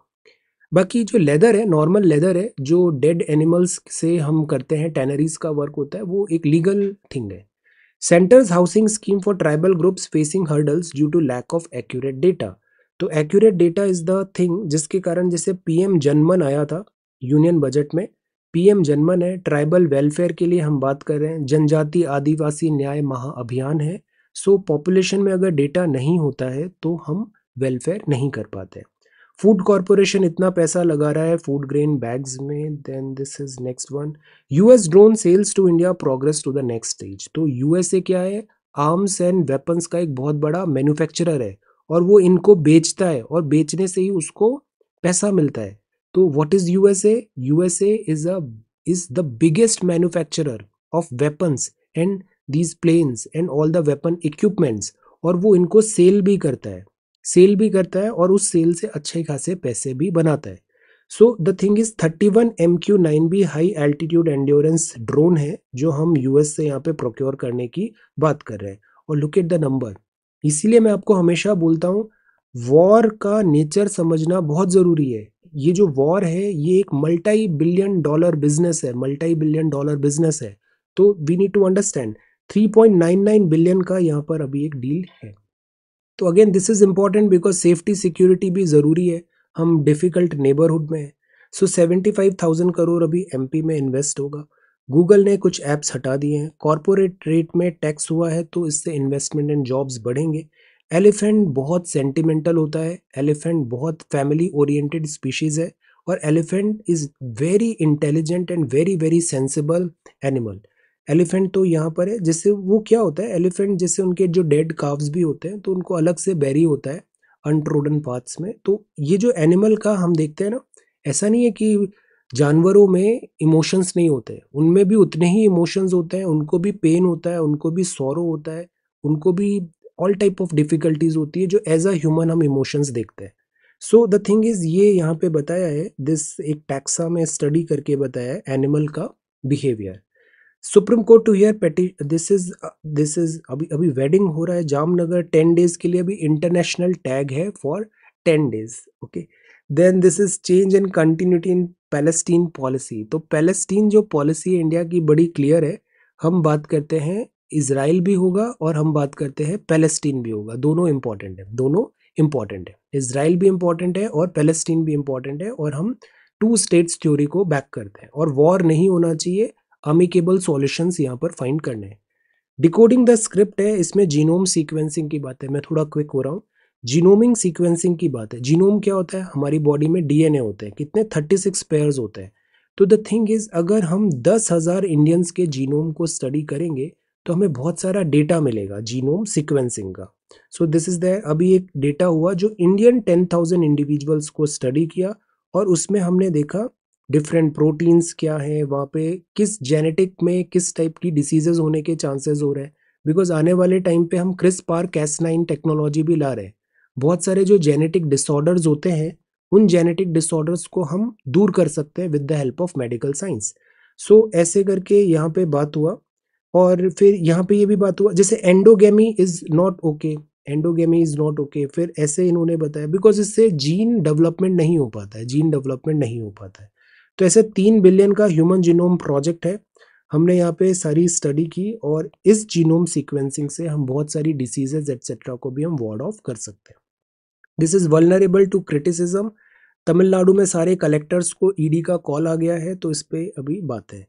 बाकी जो लेदर है नॉर्मल लेदर है, जो डेड एनिमल्स से हम करते हैं टैनरीज का वर्क होता है, वो एक लीगल थिंग है। Centre's housing scheme for tribal groups facing hurdles due to lack of accurate data तो accurate data is the thing जिसके कारण जैसे पीएम जनमन आया था यूनियन बजट में पीएम जनमन है, ट्राइबल वेलफेयर के लिए हम बात कर रहे हैं, जनजाति आदिवासी न्याय महाअभियान है, सो पॉपुलेशन में अगर डेटा नहीं होता है तो हम वेलफेयर नहीं कर पाते। फ़ूड कॉरपोरेशन इतना पैसा लगा रहा है, फ़ूड ग्रेन बैग्स में then this is next one US drone sales to India progress to the next stage तो यूएसए क्या है? आर्म्स एंड वेपन्स का एक बहुत बड़ा मैन्युफैक्चरर है, और वो इनको बेचता है, और बेचने से ही उसको पैसा मिलता है। तो what is USA USA is a is the biggest manufacturer of weapons and these planes and all the weapon equipments और वो इनको सेल भी करता है। सेल भी करता है और उस सेल से अच्छे खासे पैसे भी बनाता है। So the thing is thirty one M Q nine B high altitude endurance drone है, जो हम यूएस से यहाँ पे प्रोक्योर करने की बात कर रहे हैं। और लुक एट द नंबर इसीलिए मैं आपको हमेशा बोलता हूँ वॉर का नेचर समझना बहुत ज़रूरी है। ये जो वॉर है, ये एक मल्टी बिलियन डॉलर बिज़नेस है मल्टी बिलियन डॉलर बिज़नेस है। तो we need to understand 3.99 billion का यहाँ पर अभी एक डील है। तो again this is important because safety security भी ज़रूरी है। हम डिफ़िकल्ट नेबरहुड में हैं। So seventy five thousand crore अभी एमपी में इन्वेस्ट होगा। गूगल ने कुछ ऐप्स हटा दिए हैं। कॉरपोरेट रेट में टैक्स हुआ है तो इससे इन्वेस्टमेंट एंड जॉब्स बढ़ेंगे। एलिफेंट बहुत सेंटिमेंटल होता है, एलिफेंट बहुत फैमिली ओरिएंटेड स्पीशीज़ है और elephant is very intelligent and very very sensible animal elephant तो यहाँ पर है, जिससे वो क्या होता है, एलिफेंट जैसे उनके जो डेड काव्स भी होते हैं तो उनको अलग से बैरी होता है अनट्रोडन पार्ट्स में। तो ये जो एनिमल का हम देखते हैं ना, ऐसा नहीं है कि जानवरों में इमोशंस नहीं होते उनमें भी उतने ही इमोशंस होते हैं, उनको भी पेन होता है, उनको भी सौरो होता है, उनको भी ऑल टाइप ऑफ़ डिफ़िकल्टीज होती है जो एज अ ह्यूमन हम इमोशंस देखते हैं। सो द थिंग इज़ ये यहाँ पे बताया है दिस एक टैक्सा में स्टडी करके बताया है एनिमल का behaviour Supreme Court to hear PETA this is this is अभी अभी वेडिंग हो रहा है जामनगर टेन डेज़ के लिए अभी इंटरनेशनल टैग है for ten days okay then this is change in continuity in Palestine policy तो पैलेस्टीन जो पॉलिसी है इंडिया की बड़ी क्लियर है, हम बात करते हैं इसराइल भी होगा और हम बात करते हैं पैलेस्टीन भी होगा। दोनों इंपॉर्टेंट है, दोनों इंपॉर्टेंट है। इसराइल भी इंपॉर्टेंट है और पैलेस्टीन भी इंपॉर्टेंट है और हम टू स्टेट्स थ्योरी को बैक करते हैं और वॉर नहीं होना चाहिए अमिकेबल सॉल्यूशंस यहाँ पर फाइंड करने हैं। डिकोडिंग द स्क्रिप्ट है, इसमें जीनोम सीक्वेंसिंग की बात है। मैं थोड़ा क्विक हो रहा हूँ। जीनोमिंग सीक्वेंसिंग की बात है। जीनोम क्या होता है? हमारी बॉडी में डीएनए होते हैं। कितने? थर्टी सिक्स पेयर्स होते हैं। तो द थिंग इज़ अगर हम दस हज़ार इंडियंस के जीनोम को स्टडी करेंगे तो हमें बहुत सारा डेटा मिलेगा जीनोम सिक्वेंसिंग का। सो दिस इज़ द अभी एक डेटा हुआ जो इंडियन टेन थाउज़ेंड इंडिविजुअल्स को स्टडी किया और उसमें हमने देखा डिफरेंट प्रोटीन्स क्या है, वहाँ पे किस जेनेटिक में किस टाइप की डिसीजेज होने के चांसेस हो रहे हैं। बिकॉज़ आने वाले टाइम पे हम CRISPR Cas nine technology भी ला रहे हैं। बहुत सारे जो जेनेटिक डिसऑर्डर्स होते हैं, उन जेनेटिक डिसऑर्डर्स को हम दूर कर सकते हैं with the help of medical science so ऐसे करके यहाँ पे बात हुआ और फिर यहाँ पे ये भी बात हुआ, जैसे endogamy is not okay endogamy is not okay फिर ऐसे इन्होंने बताया बिकॉज़ इससे जीन डेवलपमेंट नहीं हो पाता है जीन डेवलपमेंट नहीं हो पाता है। तो ऐसे तीन बिलियन का ह्यूमन जीनोम प्रोजेक्ट है, हमने यहाँ पे सारी स्टडी की और इस जीनोम सीक्वेंसिंग से हम बहुत सारी डिसीजेज एट्सेट्रा को भी हम वार्ड ऑफ़ कर सकते हैं। This is vulnerable to criticism Tamil Nadu में सारे कलेक्टर्स को ईडी का कॉल आ गया है तो इस पर अभी बात है।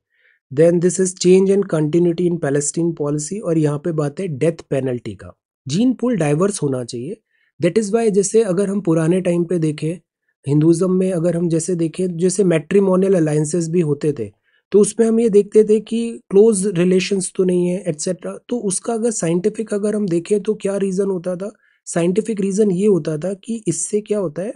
Then this is change and continuity in Palestine policy और यहाँ पे बात है डेथ पेनल्टी का। जीन पुल डाइवर्स होना चाहिए। दैट इज़ वाई जैसे अगर हम पुराने टाइम पे देखें हिंदुज़म में अगर हम जैसे देखें, जैसे मैट्रीमोनियल अलाइंसेस भी होते थे तो उसमें हम ये देखते थे कि क्लोज रिलेशंस तो नहीं है एट्सेट्रा तो उसका अगर साइंटिफिक अगर हम देखें तो क्या रीज़न होता था? साइंटिफिक रीज़न ये होता था कि इससे क्या होता है?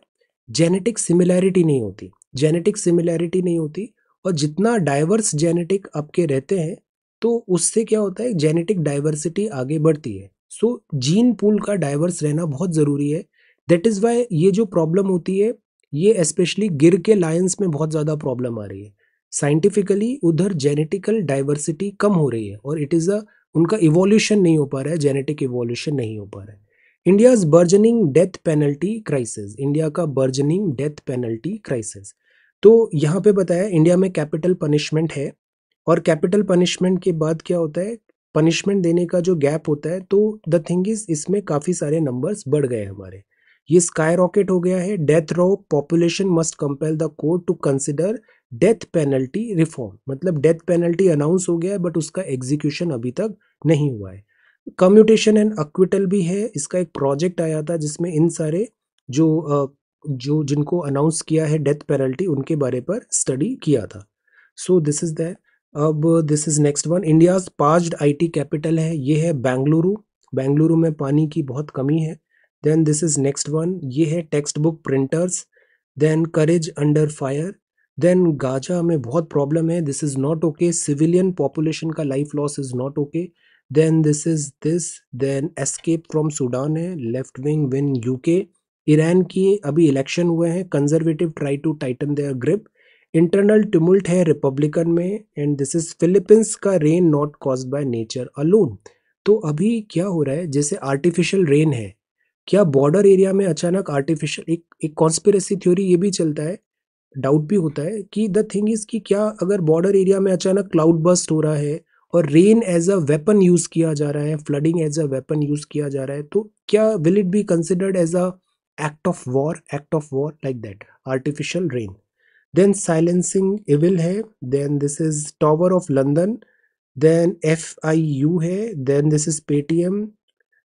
जेनेटिक सिमिलैरिटी नहीं होती। जेनेटिक सिमिलैरिटी नहीं होती। और जितना डाइवर्स जेनेटिक आपके रहते हैं तो उससे क्या होता है जेनेटिक डाइवर्सिटी आगे बढ़ती है। सो जीन पूल का डाइवर्स रहना बहुत ज़रूरी है। दैट इज़ वाई ये जो प्रॉब्लम होती है, ये स्पेशली गिर के लायंस में बहुत ज़्यादा प्रॉब्लम आ रही है। साइंटिफिकली उधर जेनेटिकल डाइवर्सिटी कम हो रही है और इट इज़ अ उनका इवोल्यूशन नहीं हो पा रहा है जेनेटिक इवोल्यूशन नहीं हो पा रहा है। India's burgeoning death penalty crisis India का बर्जनिंग डेथ पेनल्टी क्राइसिस तो यहाँ पे बताया इंडिया में कैपिटल पनिशमेंट है और कैपिटल पनिशमेंट के बाद क्या होता है? पनिशमेंट देने का जो गैप होता है तो द थिंग इज़ इसमें काफ़ी सारे नंबर्स बढ़ गए हमारे। ये स्काई रॉकेट हो गया है death row population must compel the court to consider death penalty reform मतलब डेथ पेनल्टी अनाउंस हो गया है बट उसका एग्जीक्यूशन अभी तक नहीं हुआ है। कम्यूटेशन एंड अक्विटल भी है, इसका एक प्रोजेक्ट आया था जिसमें इन सारे जो जो, जिनको अनाउंस किया है डेथ पेनल्टी उनके बारे पर स्टडी किया था। सो दिस इज़ दैट अब this is next one India's parched IT capital है। ये है बेंगलुरु बेंगलुरु में पानी की बहुत कमी है। Then this is next one ये है text book printers then courage under fire then Gaza में बहुत प्रॉब्लम है। This is not okay civilian population का life loss is not okay then this is this then escape from Sudan है। Left wing win UK Iran की अभी election हुए हैं। Conservative try to tighten their grip internal tumult है Republican में and this is Philippines का rain not cause by nature alone तो अभी क्या हो रहा है? जैसे आर्टिफिशियल रेन है। क्या बॉर्डर एरिया में अचानक आर्टिफिशियल एक एक कॉन्स्पिरसी थ्योरी ये भी चलता है। डाउट भी होता है कि द थिंग इज़ कि क्या अगर बॉर्डर एरिया में अचानक क्लाउड बस्ट हो रहा है और rain as a weapon use किया जा रहा है flooding as a weapon use किया जा रहा है तो क्या will it be considered as a act of war act of war like that. Artificial rain. Then silencing evil hai then this is tower of london then fiu hai then this is paytm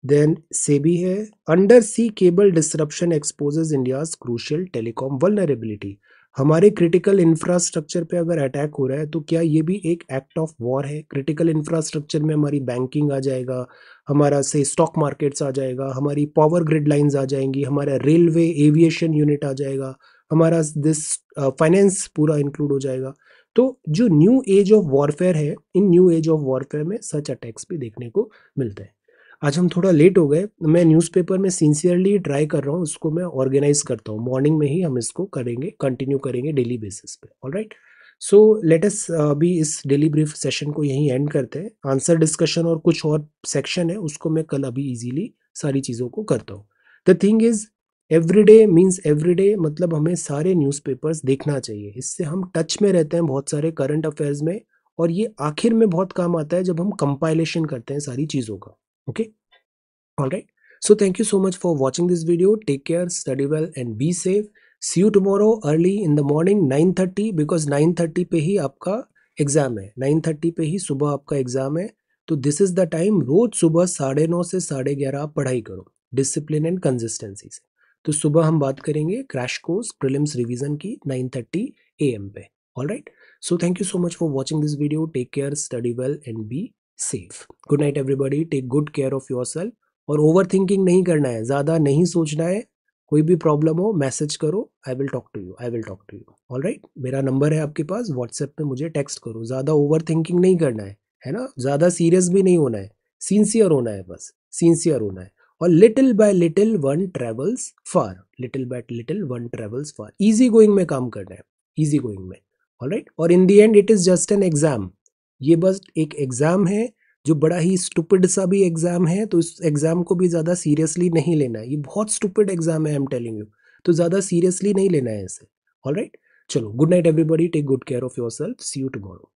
then sebi hai. Undersea cable disruption exposes india's crucial telecom vulnerability. हमारे critical infrastructure पे अगर attack हो रहा है तो क्या ये भी एक एक्ट ऑफ़ वॉर है? क्रिटिकल इंफ्रास्ट्रक्चर में हमारी बैंकिंग आ जाएगा, हमारा से स्टॉक मार्केट्स आ जाएगा, हमारी पावर ग्रिड लाइंस आ जाएँगी, हमारा रेलवे एविएशन यूनिट आ जाएगा, हमारा दिस फाइनेंस पूरा इंक्लूड हो जाएगा। तो जो न्यू एज ऑफ़ वॉरफेयर है, in new age of warfare में सच अटैक्स भी देखने को मिलते हैं। आज हम थोड़ा लेट हो गए। मैं न्यूज़पेपर में सिंसियरली ट्राई कर रहा हूँ, उसको मैं ऑर्गेनाइज करता हूँ। मॉर्निंग में ही हम इसको करेंगे कंटिन्यू करेंगे डेली बेसिस पे। All right so let us अभी इस डेली ब्रीफ सेशन को यहीं एंड करते हैं। आंसर डिस्कशन और कुछ और सेक्शन है, उसको मैं कल अभी इजीली सारी चीज़ों को करता हूँ। The thing is everyday means everyday मतलब हमें सारे न्यूज़पेपर्स देखना चाहिए। इससे हम टच में रहते हैं बहुत सारे करंट अफेयर्स में और ये आखिर में बहुत काम आता है जब हम कंपाइलेशन करते हैं सारी चीज़ों का। Okay all right so thank you so much for watching this video take care study well and be safe see you tomorrow early in the morning nine thirty because nine thirty पे ही आपका exam है. Nine thirty पे ही सुबह आपका exam है. तो this is the time रोज सुबह साढ़े नौ से साढ़े ग्यारह आप पढ़ाई करो. डिसिप्लिन एंड कंसिस्टेंसी से. तो सुबह हम बात करेंगे क्रैश कोर्स प्रिलिम्स रिवीजन की 9:30 एएम पे. All right so thank you so much for watching this video take care study well and be safe good night everybody take good care of yourself और overthinking नहीं करना है। ज़्यादा नहीं सोचना है। कोई भी प्रॉब्लम हो मैसेज करो। I will talk to you I will talk to you all right मेरा नंबर है आपके पास। व्हाट्सएप पे मुझे टेक्स्ट करो। ज़्यादा ओवर थिंकिंग नहीं करना है। है ना? ज़्यादा सीरियस भी नहीं होना है। सिंसियर होना है बस। सिंसियर होना है। और little by little one travels far little by little one travels far easy going में काम करना है। इजी गोइंग में। ऑल राइट और in the end it is just an exam ये बस एक एग्ज़ाम है, जो बड़ा ही स्टूपिड सा भी एग्ज़ाम है तो इस एग्ज़ाम को भी ज़्यादा सीरियसली नहीं लेना है। ये बहुत स्टूपिड एग्ज़ाम है आई एम टेलिंग यू तो ज़्यादा सीरियसली नहीं लेना है इसे। ऑल राइट चलो good night everybody take good care of yourself see you tomorrow